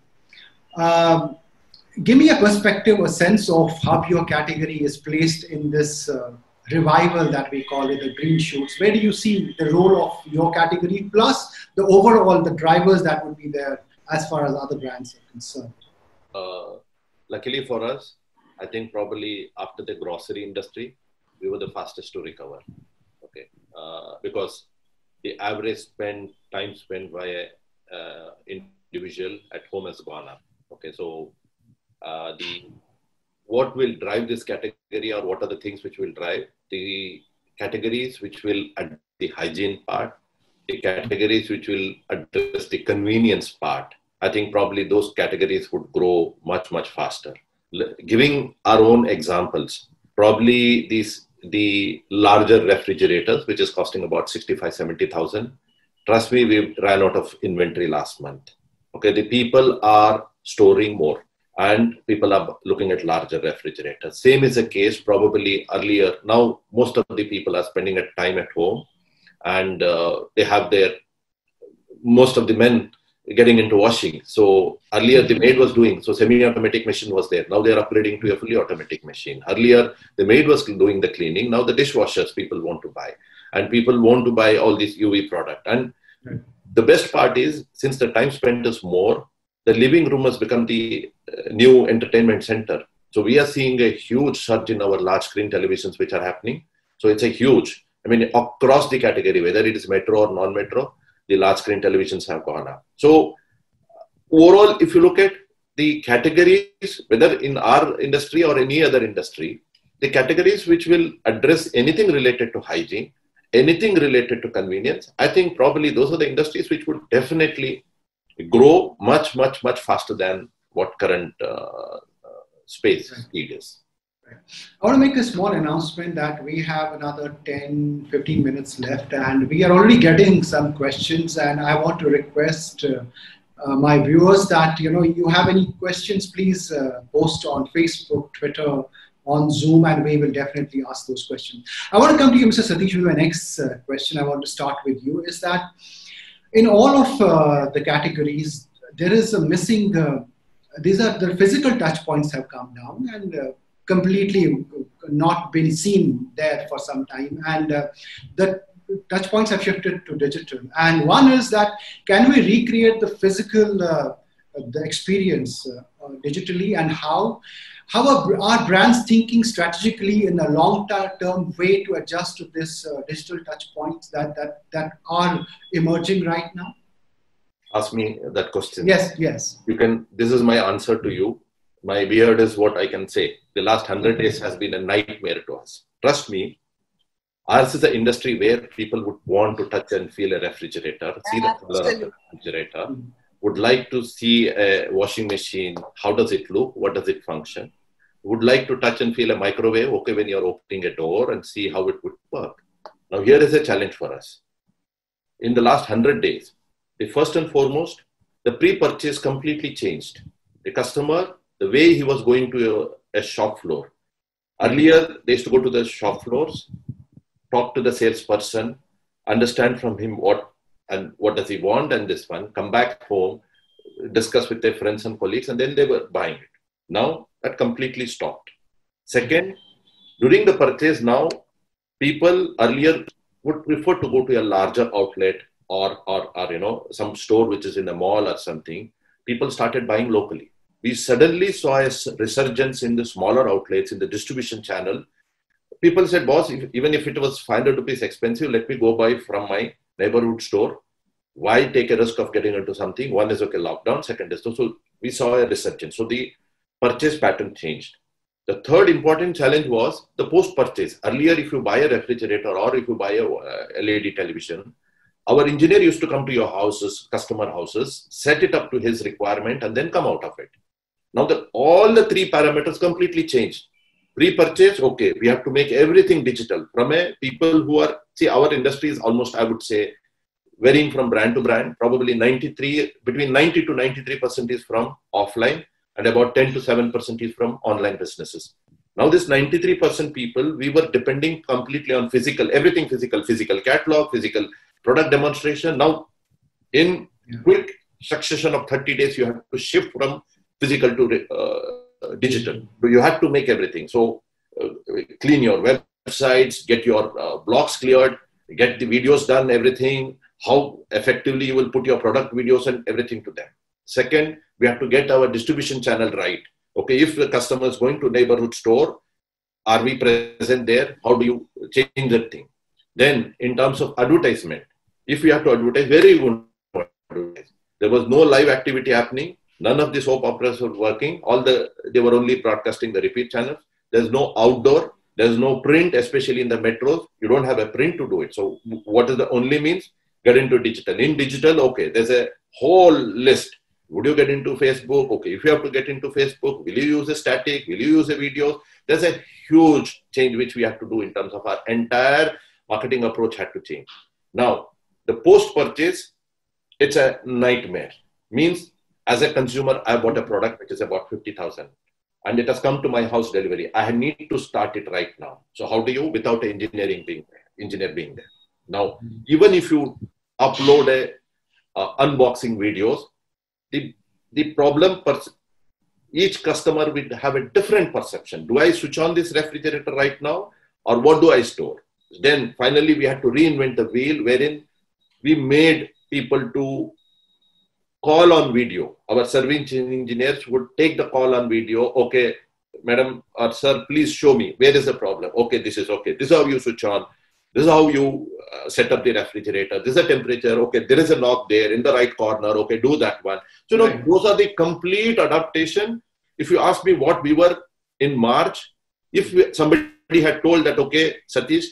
Um, give me a perspective, a sense of how your category is placed in this uh, revival that we call it, the green shoots. Where do you see the role of your category, plus the overall, the drivers that would be there as far as other brands are concerned? uh, luckily for us, I think probably after the grocery industry, we were the fastest to recover. Okay, uh, because the average spend time spent by a uh, individual at home has gone up. Okay, so uh, the what will drive this category or what are the things which will drive the categories which will add the hygiene part, the categories which will address the convenience part. I think probably those categories would grow much, much faster. L- giving our own examples, probably these the larger refrigerators, which is costing about 65, 70,000. Trust me, we ran out of inventory last month. Okay, the people are storing more and people are looking at larger refrigerators. Same is the case probably earlier. Now, most of the people are spending a time at home and uh, they have their, most of the men getting into washing. So earlier the maid was doing, so semi-automatic machine was there. Now they are upgrading to a fully automatic machine. Earlier the maid was doing the cleaning. Now the dishwashers people want to buy. And people want to buy all this UV product. And Right. the best part is, since the time spent is more, the living room has become the uh, new entertainment center. So we are seeing a huge surge in our large screen televisions which are happening. So it's a huge, I mean, across the category, whether it is metro or non-metro, the large screen televisions have gone up. So overall, if you look at the categories, whether in our industry or any other industry, the categories which will address anything related to hygiene, anything related to convenience, I think probably those are the industries which would definitely grow much, much, much faster than what current uh, uh, space Right. speed is. I want to make a small announcement that we have another 10 15 minutes left, and we are already getting some questions. And I want to request uh, uh, my viewers that you know you have any questions, please uh, post on Facebook, Twitter, on Zoom, and we will definitely ask those questions. I want to come to you, Mr. Satish, with my next uh, question. I want to start with you. Is that in all of uh, the categories, there is a missing. Uh, these are the physical touch points have come down and uh, completely not been seen there for some time, and uh, the touch points have shifted to digital. And one is that can we recreate the physical uh, the experience uh, digitally, and how? how are our brands thinking strategically in a long-term way to adjust to this uh, digital touch points that, that, that are emerging right now? Ask me that question. Yes, yes. You can. This is my answer to you. My beard is what I can say. The last hundred days has been a nightmare to us. Trust me. Ours is an industry where people would want to touch and feel a refrigerator, see the color of the refrigerator. Mm-hmm would like to see a washing machine. How does it look? What does it function? Would like to touch and feel a microwave, okay, when you're opening a door and see how it would work. Now, here is a challenge for us. In the last 100 days, the first and foremost, the pre purchase completely changed. The customer, the way he was going to a, a shop floor. Earlier, they used to go to the shop floors, talk to the salesperson, understand from him what and what does he want and this one? Come back home discuss with their friends and colleagues and then they were buying it. Now that completely stopped. Second during the purchase now people earlier would prefer to go to a larger outlet or, or, or you know some store which is in a mall or something. People started buying locally. We suddenly saw a resurgence in the smaller outlets in the distribution channel. People said boss if, even if it was 500 rupees expensive let me go buy from my neighborhood store. Why take a risk of getting into something? One is okay, lockdown. Second is so we saw a resurgence. So the purchase pattern changed. The third important challenge was the post purchase. Earlier, if you buy a refrigerator or if you buy a uh, LED television, our engineer used to come to your houses, customer houses, set it up to his requirement, and then come out of it. Now, the, all the three parameters completely changed. Pre-purchase, okay, we have to make everything digital. From a people who are see our industry is almost, I would say, varying from brand to brand. Probably 93 between 90 to 93 percent is from offline, and about 10 to 7 percent is from online businesses. Now, this 93 percent people, we were depending completely on physical, everything physical, physical catalog, physical product demonstration. Now, in yeah. quick succession of 30 days, you have to shift from physical to uh, digital. So you have to make everything. So uh, clean your websites, get your uh, blocks cleared, get the videos done, everything, how effectively you will put your product videos and everything to them. Second, we have to get our distribution channel right. Okay, if the customer is going to neighborhood store, are we present there? How do you change that thing? Then, in terms of advertisement, if we have to advertise, very good. There was no live activity happening. None of the soap operas were working. All the they were only broadcasting the repeat channels. There's no outdoor. There's no print, especially in the metros. You don't have a print to do it. So what is the only means? Get into digital. In digital, okay, there's a whole list. Would you get into Facebook? Okay, if you have to get into Facebook, will you use a static? Will you use a video? There's a huge change which we have to do in terms of our entire marketing approach had to change. Now, the post-purchase, it's a nightmare. Means as a consumer, I bought a product which is about 50,000 and it has come to my house delivery. I need to start it right now. So how do you without engineering being there, engineer being there? Now, mm-hmm. even if you upload a uh, unboxing videos, the the problem per- each customer will have a different perception. Do I switch on this refrigerator right now, or what do I store? Then finally, we had to reinvent the wheel, wherein we made people to call on video. Our service engineers would take the call on video. Okay, madam or sir, please show me where is the problem. Okay, this is okay. This is how you switch on. This is how you uh, set up the refrigerator. This is the temperature. Okay, there is a knob there in the right corner. Okay, do that one. So, you know, right. those are the complete adaptation. If you ask me what we were in March, if we, somebody had told that, okay, Satish,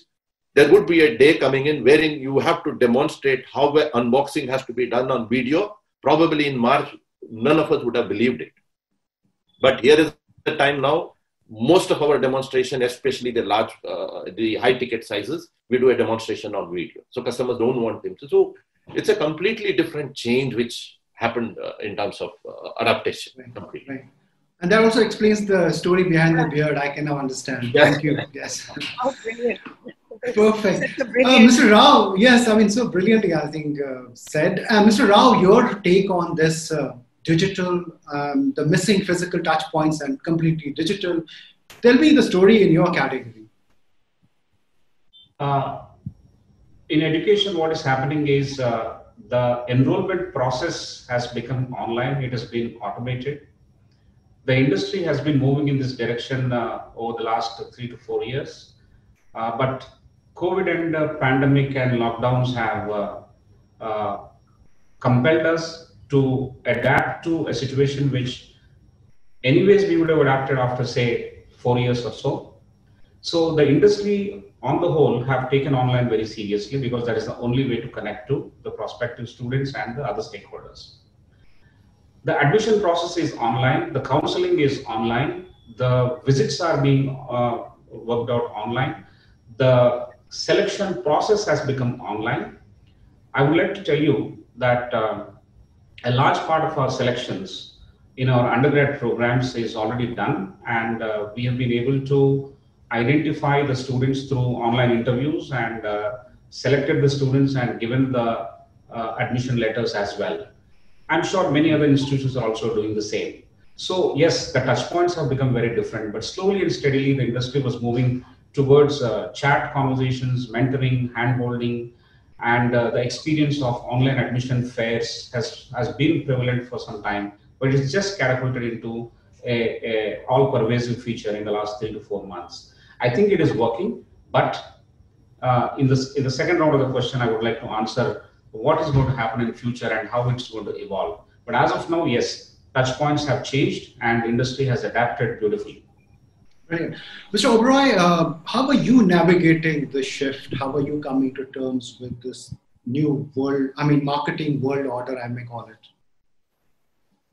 there would be a day coming in wherein you have to demonstrate how unboxing has to be done on video probably in March, none of us would have believed it. But here is the time now. Most of our demonstration, especially the large, uh, the high ticket sizes, we do a demonstration on video. So customers don't want them. So it's a completely different change which happened uh, in terms of uh, adaptation. Right, right. And that also explains the story behind the beard. I can now understand. Thank you. Yes. Oh, brilliant. Perfect. Uh, Mr. Rao, yes, I mean, so brilliantly, I think, uh, said. Uh, Mr. Rao, your take on this uh, digital, um, the missing physical touch points and completely digital. Tell me the story in your category. Uh, in education, what is happening is uh, the enrollment process has become online, it has been automated. The industry has been moving in this direction uh, over the last three to four years. Uh, but COVID and uh, pandemic and lockdowns have uh, compelled us to adapt to a situation which anyways we would have adapted after say four years or so. So the industry on the whole have taken online very seriously because that is the only way to connect to the prospective students and the other stakeholders. The admission process is online the counseling is online the visits are being uh, worked out online the selection process has become online i would like to tell you that uh, a large part of our selections in our undergrad programs is already done and uh, we have been able to identify the students through online interviews and uh, selected the students and given the uh, admission letters as well. I'm sure many other institutions are also doing the same. So yes, the touch points have become very different, but slowly and steadily the industry was moving towards uh, chat conversations, mentoring, handholding, and uh, the experience of online admission fairs has, has been prevalent for some time, but it's just catapulted into a, a all-pervasive feature in the last three to four months. I think it is working, but uh, in, this, in the second round of the question, I would like to answer what is going to happen in the future and how it's going to evolve. But as of now, yes, touch points have changed and industry has adapted beautifully. Right. Mr. Oberoi, uh, how are you navigating the shift? How are you coming to terms with this new world, I mean, marketing world order, I may call it?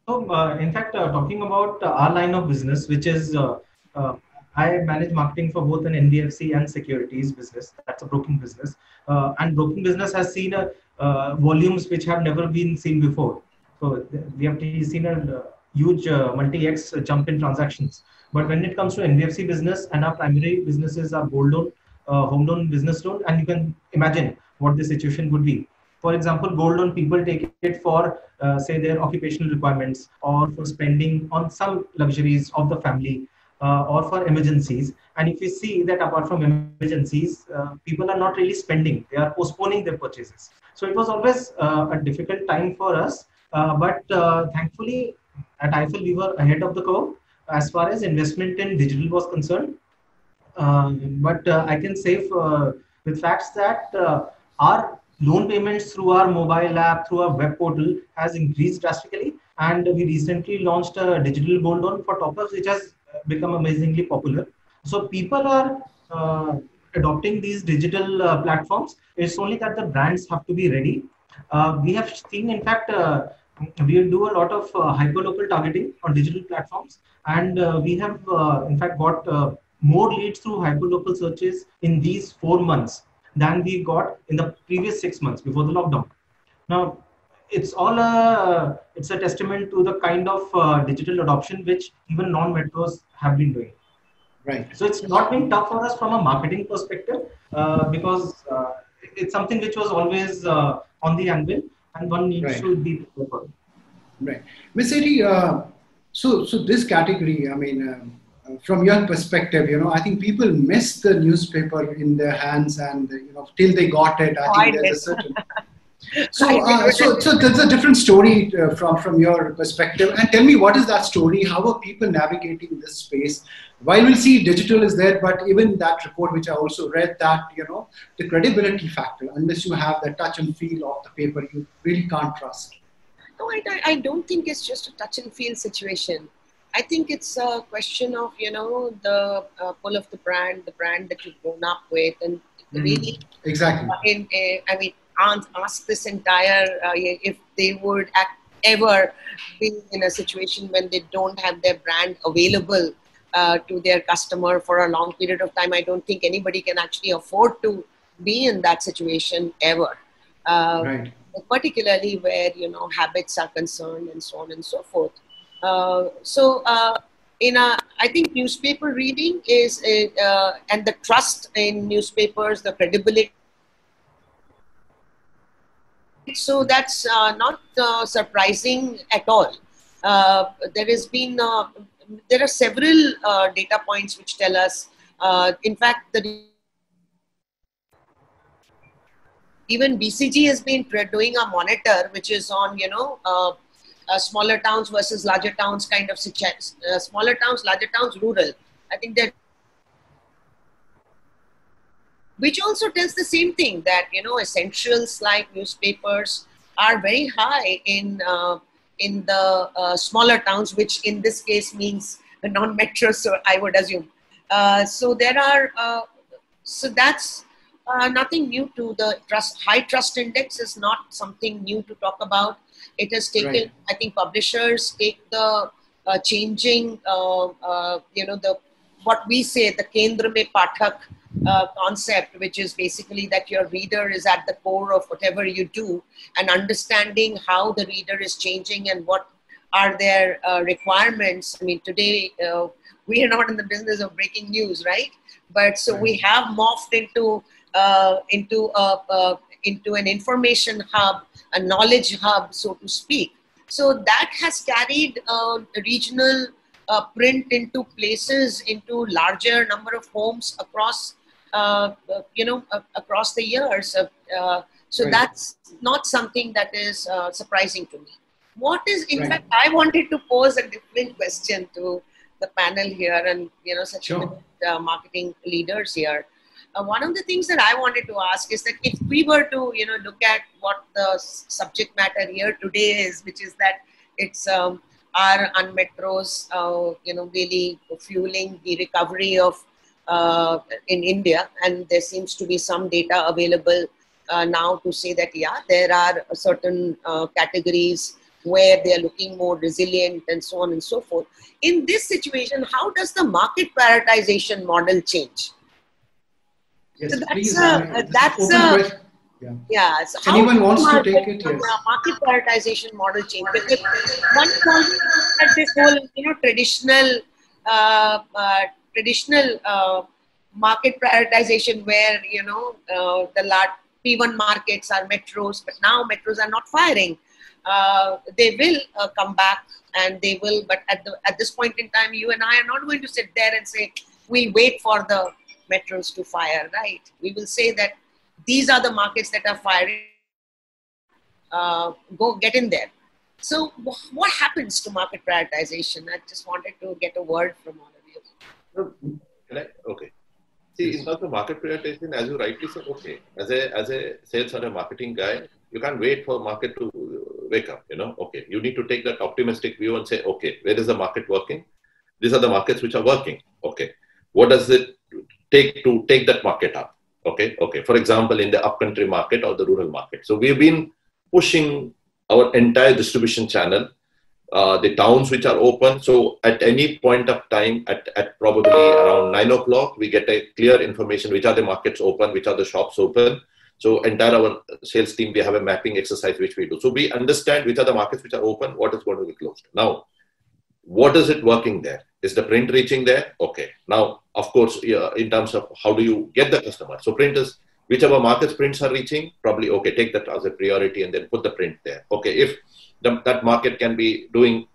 So, uh, in fact, uh, talking about uh, our line of business, which is uh, uh, I manage marketing for both an NBFC and securities business. That's a broking business. and broking business has seen volumes which have never been seen before. So, we have seen a huge multi X jump in transactions. But when it comes to NBFC business and our primary businesses are gold loan, uh, home loan, business loan, and you can imagine what the situation would be. For example, gold loan people take it for, uh, say, their occupational requirements or for spending on some luxuries of the family uh, or for emergencies. And if you see that apart from emergencies, uh, people are not really spending, they are postponing their purchases. So it was always uh, a difficult time for us. Uh, but thankfully, at IIFL, we were ahead of the curve as far as investment in digital was concerned. Um, but uh, I can say for, with facts that uh, our loan payments through our mobile app, through our web portal has increased drastically. And we recently launched a digital gold loan for top-ups, which has become amazingly popular. So people are uh, adopting these digital uh, platforms. It's only that the brands have to be ready. Uh, we have seen, in fact, uh, we do a lot of uh, hyper-local targeting on digital platforms. And uh, we have uh, in fact got uh, more leads through hyper-local searches in these four months than we got in the previous six months before the lockdown. Now it's all a it's a testament to the kind of uh, digital adoption which even non-metros have been doing. Right. So it's not been tough for us from a marketing perspective uh, because uh, it's something which was always on the anvil and one needs right. to be prepared. Right. Ms. uh, so, so this category, I mean, uh, from your perspective, you know, I think people miss the newspaper in their hands and, you know, till they got it, I oh, think I there's a certain... So, uh, so, so that's a different story uh, from from your perspective. And tell me, what is that story? How are people navigating this space? While we'll see digital is there, but even that report, which I also read, that you know the credibility factor, unless you have the touch and feel of the paper, you really can't trust. No, I, I don't think it's just a touch and feel situation. I think it's a question of you know the uh, pull of the brand, the brand that you've grown up with, and mm, really exactly. In, uh, I mean, ask this entire uh, if they would ever be in a situation when they don't have their brand available uh, to their customer for a long period of time. I don't think anybody can actually afford to be in that situation ever. Uh, right. Particularly where you know habits are concerned and so on and so forth. Uh, so uh, in a, I think newspaper reading is uh, and the trust in newspapers, the credibility so that's uh, not uh, surprising at all. uh, there has been there are several data points which tell us. In fact, the even BCG has been doing a monitor which is on you know uh, uh, smaller towns versus larger towns kind of uh, smaller towns, larger towns, rural. I think that which also tells the same thing that you know essentials like newspapers are very high in in the uh, smaller towns, which in this case means non-metro. So I would assume. Uh, so there are. Uh, so that's uh, nothing new to the trust. High trust index is not something new to talk about. It has taken. Right. I think publishers take the uh, changing. Uh, you know the what we say the kendra me pathak uh, concept, which is basically that your reader is at the core of whatever you do, and understanding how the reader is changing and what are their uh, requirements. I mean, today uh, we are not in the business of breaking news, right? But so we have morphed into uh, into a, into an information hub, a knowledge hub, so to speak. So that has carried uh, regional uh, print into places, into larger number of homes across you know, across the years. Uh, so right. that's not something that is uh, surprising to me. What is, in right. fact, I wanted to pose a different question to the panel here and, you know, such sure. uh, marketing leaders here. Uh, one of the things that I wanted to ask is that if we were to, you know, look at what the subject matter here today is, which is that it's um, our unmetros, uh, you know, really fueling the recovery of uh, in India, and there seems to be some data available uh, now to say that yeah, there are certain uh, categories where they are looking more resilient and so on and so forth. In this situation, how does the market prioritization model change? Yes, so that's please, a, that's a, yeah. yeah. So anyone wants to take it, yes. market prioritization model change because one point at this whole you know traditional uh, uh, traditional uh, market prioritization where you know uh, the large P1 markets are metros, but now metros are not firing. Uh, they will uh, come back and they will, but at the at this point in time, you and I are not going to sit there and say we wait for the metros to fire. Right? We will say that these are the markets that are firing. Uh, go get in there. So, what happens to market prioritization? I just wanted to get a word from okay. See, in terms of market prioritization, as you rightly said, okay, as a as a sales or a marketing guy, you can't wait for market to wake up. You know, okay, you need to take that optimistic view and say, okay, where is the market working? These are the markets which are working. Okay, what does it take to take that market up? Okay, okay. For example, in the upcountry market or the rural market. So we've been pushing our entire distribution channel uh, the towns which are open. So at any point of time, at, at probably around nine o'clock, we get a clear information which are the markets open, which are the shops open. So entire our sales team, we have a mapping exercise which we do. So we understand which are the markets which are open, what is going to be closed. Now, what is it working there? Is the print reaching there? Okay. Now, of course, yeah, in terms of how do you get the customer? So print is whichever markets prints are reaching, probably okay, take that as a priority and then put the print there. Okay, if the, that market can be doing.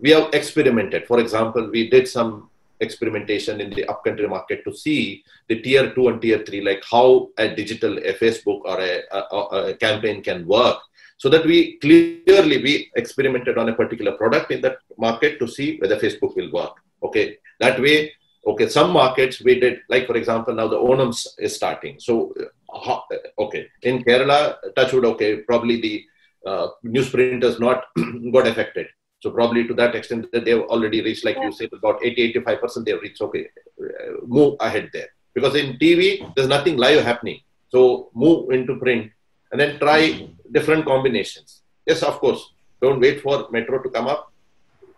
We have experimented. For example, we did some experimentation in the upcountry market to see the tier two and tier three, like how a digital, a Facebook or a, a, a campaign can work. So that we clearly we experimented on a particular product in that market to see whether Facebook will work. Okay, that way okay some markets we did like for example now the onam is starting so uh, okay in kerala touchwood okay probably the uh, newsprint has not *clears throat* got affected. So probably to that extent that they've already reached, like yeah. you said, about 80, 85% they've reached. Okay, uh, move ahead there. Because in TV, there's nothing live happening. So move into print and then try different combinations. Yes, of course. Don't wait for Metro to come up.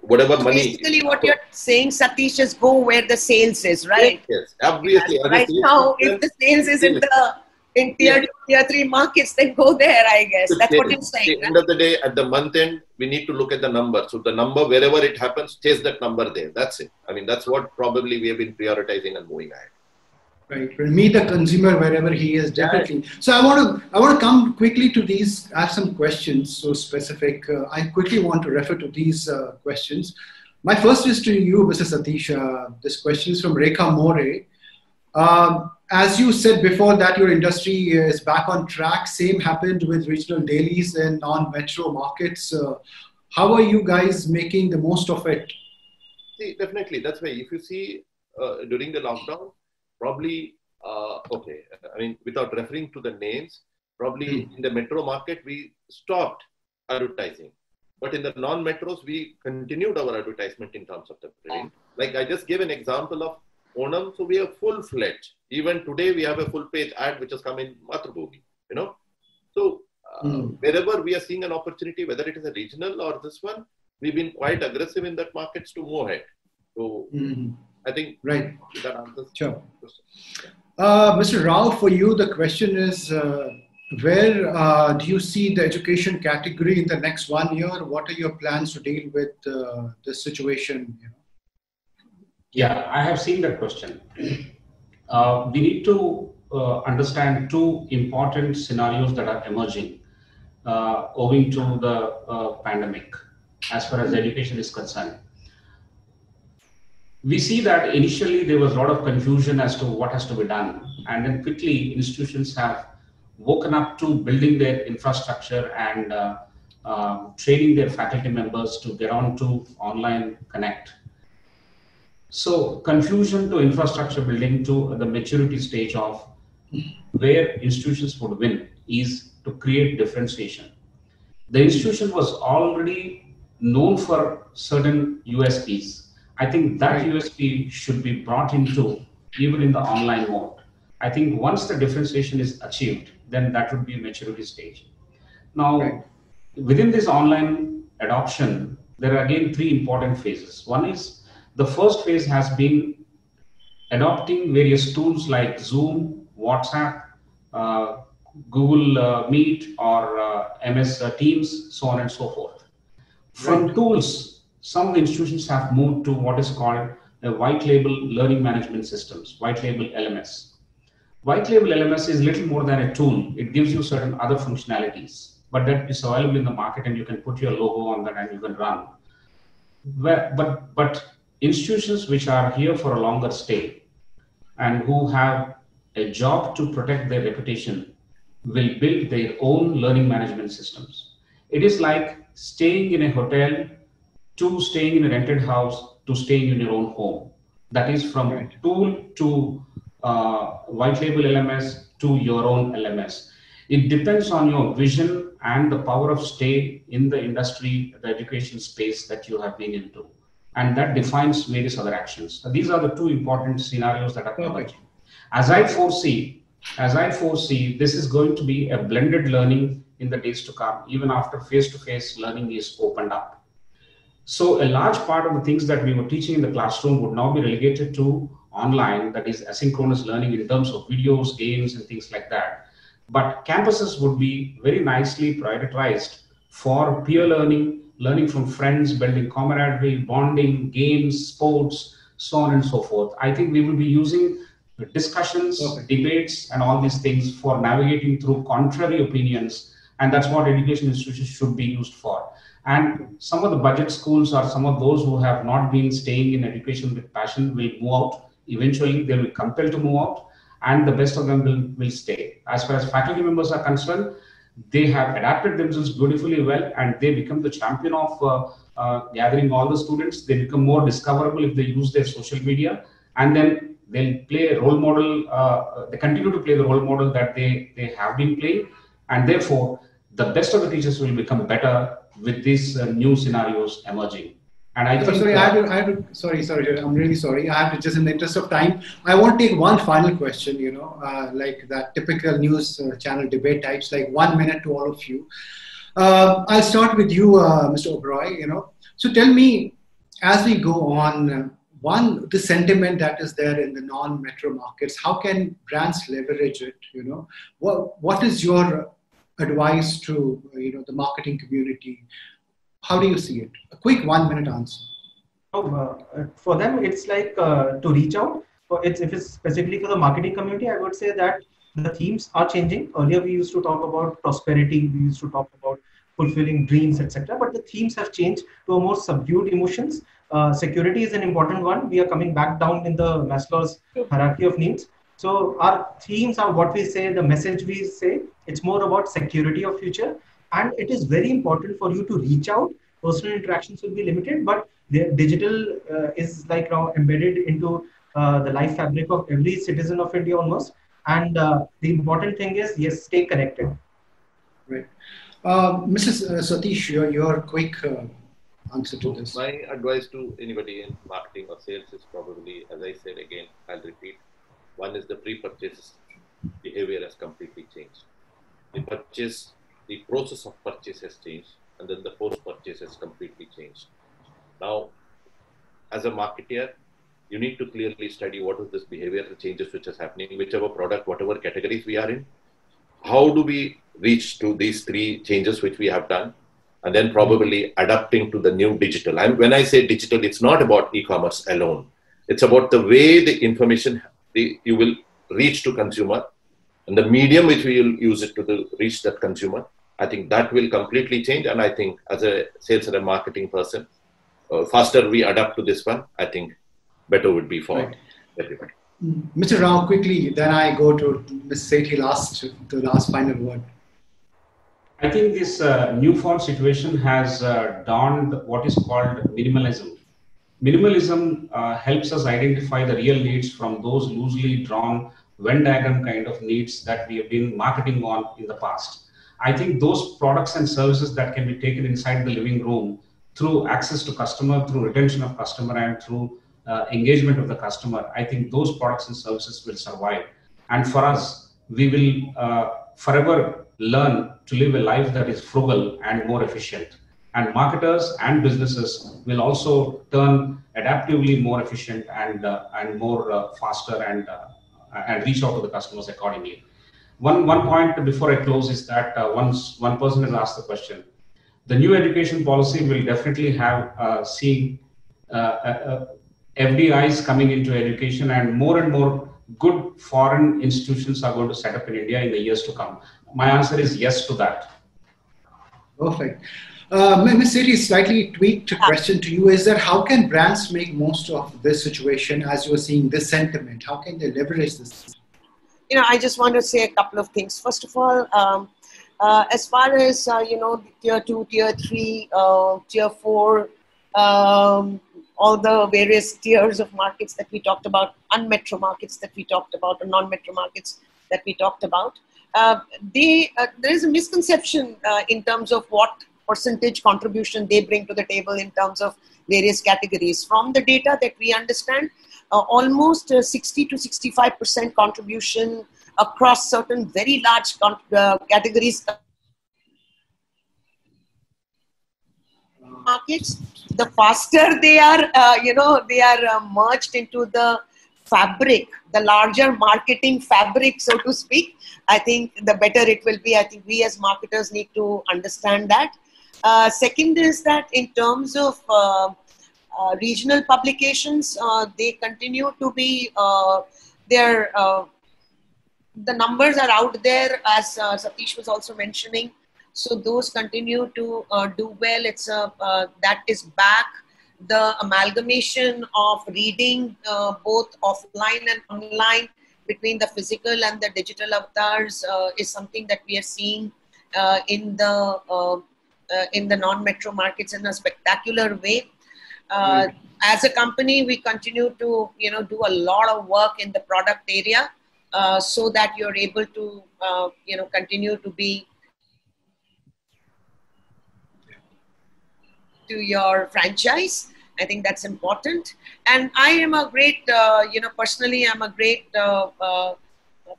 Whatever so money. Basically, what you're saying, Satish, is go where the sales is, right? Yes, yes. obviously. Right now, if the sales is in the in tier two, tier three markets, then go there, I guess. That's what you're saying. At the end of the day, at the month end, we need to look at the number. So the number, wherever it happens, chase that number there. That's it. I mean, that's what probably we have been prioritizing and moving ahead. right meet the consumer wherever he is definitely so i want to i want to come quickly to these ask some questions so specific uh, i quickly want to refer to these uh, questions my first is to you mr satish uh, this question is from rekha more um, as you said before that your industry is back on track same happened with regional dailies and non-metro markets. Uh, how are you guys making the most of it? See definitely that's why if you see uh, during the lockdown probably uh, okay i mean without referring to the names probably mm. in the metro market we stopped advertising. But in the non-metros we continued our advertisement in terms of the print. Like i just gave an example of onam so we are full-fledged even today we have a full page ad which has come in Mathrubhumi you know so uh, mm. wherever we are seeing an opportunity whether it is a regional or this one we've been quite aggressive in that markets to move ahead so mm. I think right. that answers. Sure. Uh, Mr. Rao, for you, the question is uh, where uh, do you see the education category in the next one year? What are your plans to deal with uh, this situation? You know? Yeah, I have seen that question. *clears throat* Uh, we need to uh, understand two important scenarios that are emerging owing to the pandemic as far as education is concerned we see that initially there was a lot of confusion as to what has to be done. And then quickly institutions have woken up to building their infrastructure and uh, uh, training their faculty members to get on to online connect. So confusion to infrastructure building to the maturity stage of where institutions would win is to create differentiation. The institution was already known for certain USPs I think that USP should be brought into even in the online mode. I think once the differentiation is achieved, then that would be a maturity stage. Now, right. within this online adoption, there are again three important phases. One is the first phase has been adopting various tools like Zoom, WhatsApp, uh, Google uh, Meet, or uh, MS uh, Teams, so on and so forth. From right. tools some institutions have moved to what is called a white label learning management systems, white label LMS. White label LMS is little more than a tool. It gives you certain other functionalities, but that is available in the market and you can put your logo on that and you can run. But, but institutions which are here for a longer stay and who have a job to protect their reputation will build their own learning management systems. It is like staying in a hotel to staying in a rented house to staying in your own home. That is from right. tool to uh, white label LMS to your own LMS. It depends on your vision and the power of stay in the industry, the education space that you have been into. And that defines various other actions. So these are the two important scenarios that are emerging. As I foresee, as I foresee, this is going to be a blended learning in the days to come, even after face-to-face learning is opened up so a large part of the things that we were teaching in the classroom would now be relegated to online, that is asynchronous learning in terms of videos, games, and things like that. But campuses would be very nicely prioritized for peer learning, learning from friends, building camaraderie, bonding, games, sports, so on and so forth. I think we will be using discussions, okay. debates, and all these things for navigating through contrary opinions. And that's what education institutions should be used for. And some of the budget schools or some of those who have not been staying in education with passion will move out. Eventually, they'll be compelled to move out, and the best of them will, will stay. As far as faculty members are concerned, they have adapted themselves beautifully well and they become the champion of uh, uh, gathering all the students. They become more discoverable if they use their social media, and then they'll play a role model. Uh, they continue to play the role model that they, they have been playing, and therefore, the best of the teachers will become better with these new scenarios emerging. And I think sorry, I have, to, I have to, sorry, sorry, I'm really sorry. I have to just in the interest of time, I want to take one final question. You know, uh, like that typical news uh, channel debate types, like one minute to all of you. Uh, I'll start with you, uh, Mr. Oberoi. You know, so tell me, as we go on, uh, one the sentiment that is there in the non-metro markets, how can brands leverage it? You know, what what is your advice to you know the marketing community? How do you see it? A quick one minute answer. Oh, uh, for them, it's like uh, to reach out. for it's if it's specifically for the marketing community, I would say that the themes are changing. Earlier, we used to talk about prosperity, we used to talk about fulfilling dreams, etc. But the themes have changed to a more subdued emotions. Uh, security is an important one. We are coming back down in the Maslow's hierarchy of needs. So our themes are what we say, the message we say. It's more about security of future, and it is very important for you to reach out. Personal interactions will be limited, but the digital uh, is like now embedded into uh, the life fabric of every citizen of India almost. And uh, the important thing is, yes, stay connected. Right. Uh, Mrs. Uh, Satish, your, your quick uh, answer to this. My advice to anybody in marketing or sales is probably, as I said again, I'll repeat. One is the pre-purchase behavior has completely changed. The purchase, the process of purchase has changed, and then the post-purchase has completely changed. Now, as a marketer, you need to clearly study what is this behavior, the changes which is happening, whichever product, whatever categories we are in. How do we reach to these three changes which we have done? And then probably adapting to the new digital. And when I say digital, it's not about e-commerce alone. It's about the way the information you will reach to consumer and the medium which we will use it to the, reach that consumer. I think that will completely change. And I think as a sales and a marketing person, uh, faster we adapt to this one, I think better would be for right. everybody. Mr. Rao, quickly, then I go to Ms. Sethi last, the last final word. I think this uh, newfound situation has uh, dawned what is called minimalism. Minimalism uh, helps us identify the real needs from those loosely drawn Venn diagram kind of needs that we have been marketing on in the past. I think those products and services that can be taken inside the living room through access to customer, through retention of customer, and through uh, engagement of the customer, I think those products and services will survive. And for us, we will uh, forever learn to live a life that is frugal and more efficient. And marketers and businesses will also turn adaptively more efficient and uh, and more uh, faster and uh, and reach out to the customers accordingly. One one point before I close is that uh, once one person has asked the question, the new education policy will definitely have uh, see uh, FDIs coming into education and more and more good foreign institutions are going to set up in India in the years to come? My answer is yes to that. Perfect. Uh, Ms. Sethi, slightly tweaked question to you is that how can brands make most of this situation as you're seeing this sentiment? How can they leverage this? You know, I just want to say a couple of things. First of all, um, uh, as far as, uh, you know, tier two, tier three, uh, tier four, um, all the various tiers of markets that we talked about, unmetro markets that we talked about, or non-metro markets that we talked about. Uh, they, uh, there is a misconception uh, in terms of what percentage contribution they bring to the table in terms of various categories. From the data that we understand, uh, almost uh, 60 to 65% contribution across certain very large uh, categories markets, the faster they are, uh, you know, they are uh, merged into the fabric, the larger marketing fabric, so to speak. I think the better it will be. I think we as marketers need to understand that. Uh, second is that in terms of uh, uh, regional publications, uh, they continue to be their the numbers are out there, as Satish was also mentioning. So those continue to uh, do well. It's a, uh, that is back. The amalgamation of reading uh, both offline and online between the physical and the digital avatars uh, is something that we are seeing uh, in the uh, in the non-metro markets in a spectacular way. Mm. As a company, we continue to you know do a lot of work in the product area so that you're able to you know continue to be to your franchise. I think that's important. And I am a great, uh, you know, personally, I'm a great uh, uh,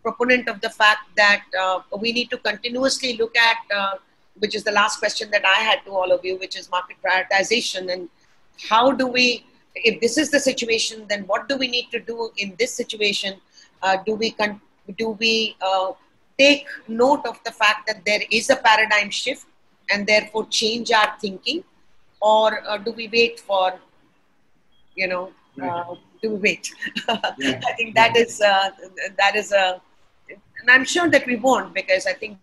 proponent of the fact that uh, we need to continuously look at, uh, which is the last question that I had to all of you, which is market prioritization. And how do we, if this is the situation, then what do we need to do in this situation? Uh, do we, con- do we take note of the fact that there is a paradigm shift and therefore change our thinking? or uh, do we wait for you know uh, we wait. *laughs* Yeah. I think that is uh, that is a, and I'm sure that we won't because I think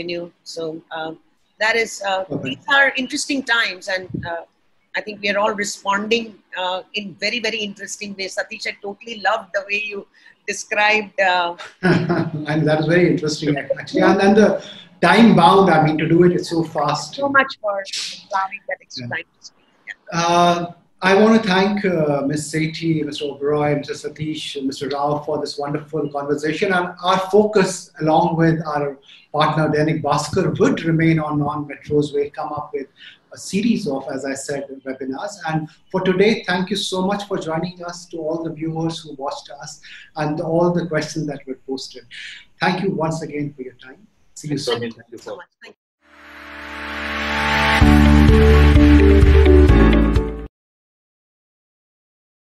venue. So um, that is uh, okay. these are interesting times, and uh, I think we are all responding uh, in very very interesting ways. Satish, I totally loved the way you described. Uh, *laughs* and that is very interesting actually, and, and the time bound. I mean, to do it is so fast. So much for allowing that extra yeah. time to speak. Yeah. I want to thank uh, Ms. Sethi, Mr. Oberoi, Mr. Satish, Mr. Rao for this wonderful conversation. And our focus, along with our partner Dainik Bhaskar, would remain on non-metros. We'll come up with a series of, as I said, webinars. And for today, thank you so much for joining us to all the viewers who watched us and all the questions that were posted. Thank you once again for your time. See you soon. Thank you so much.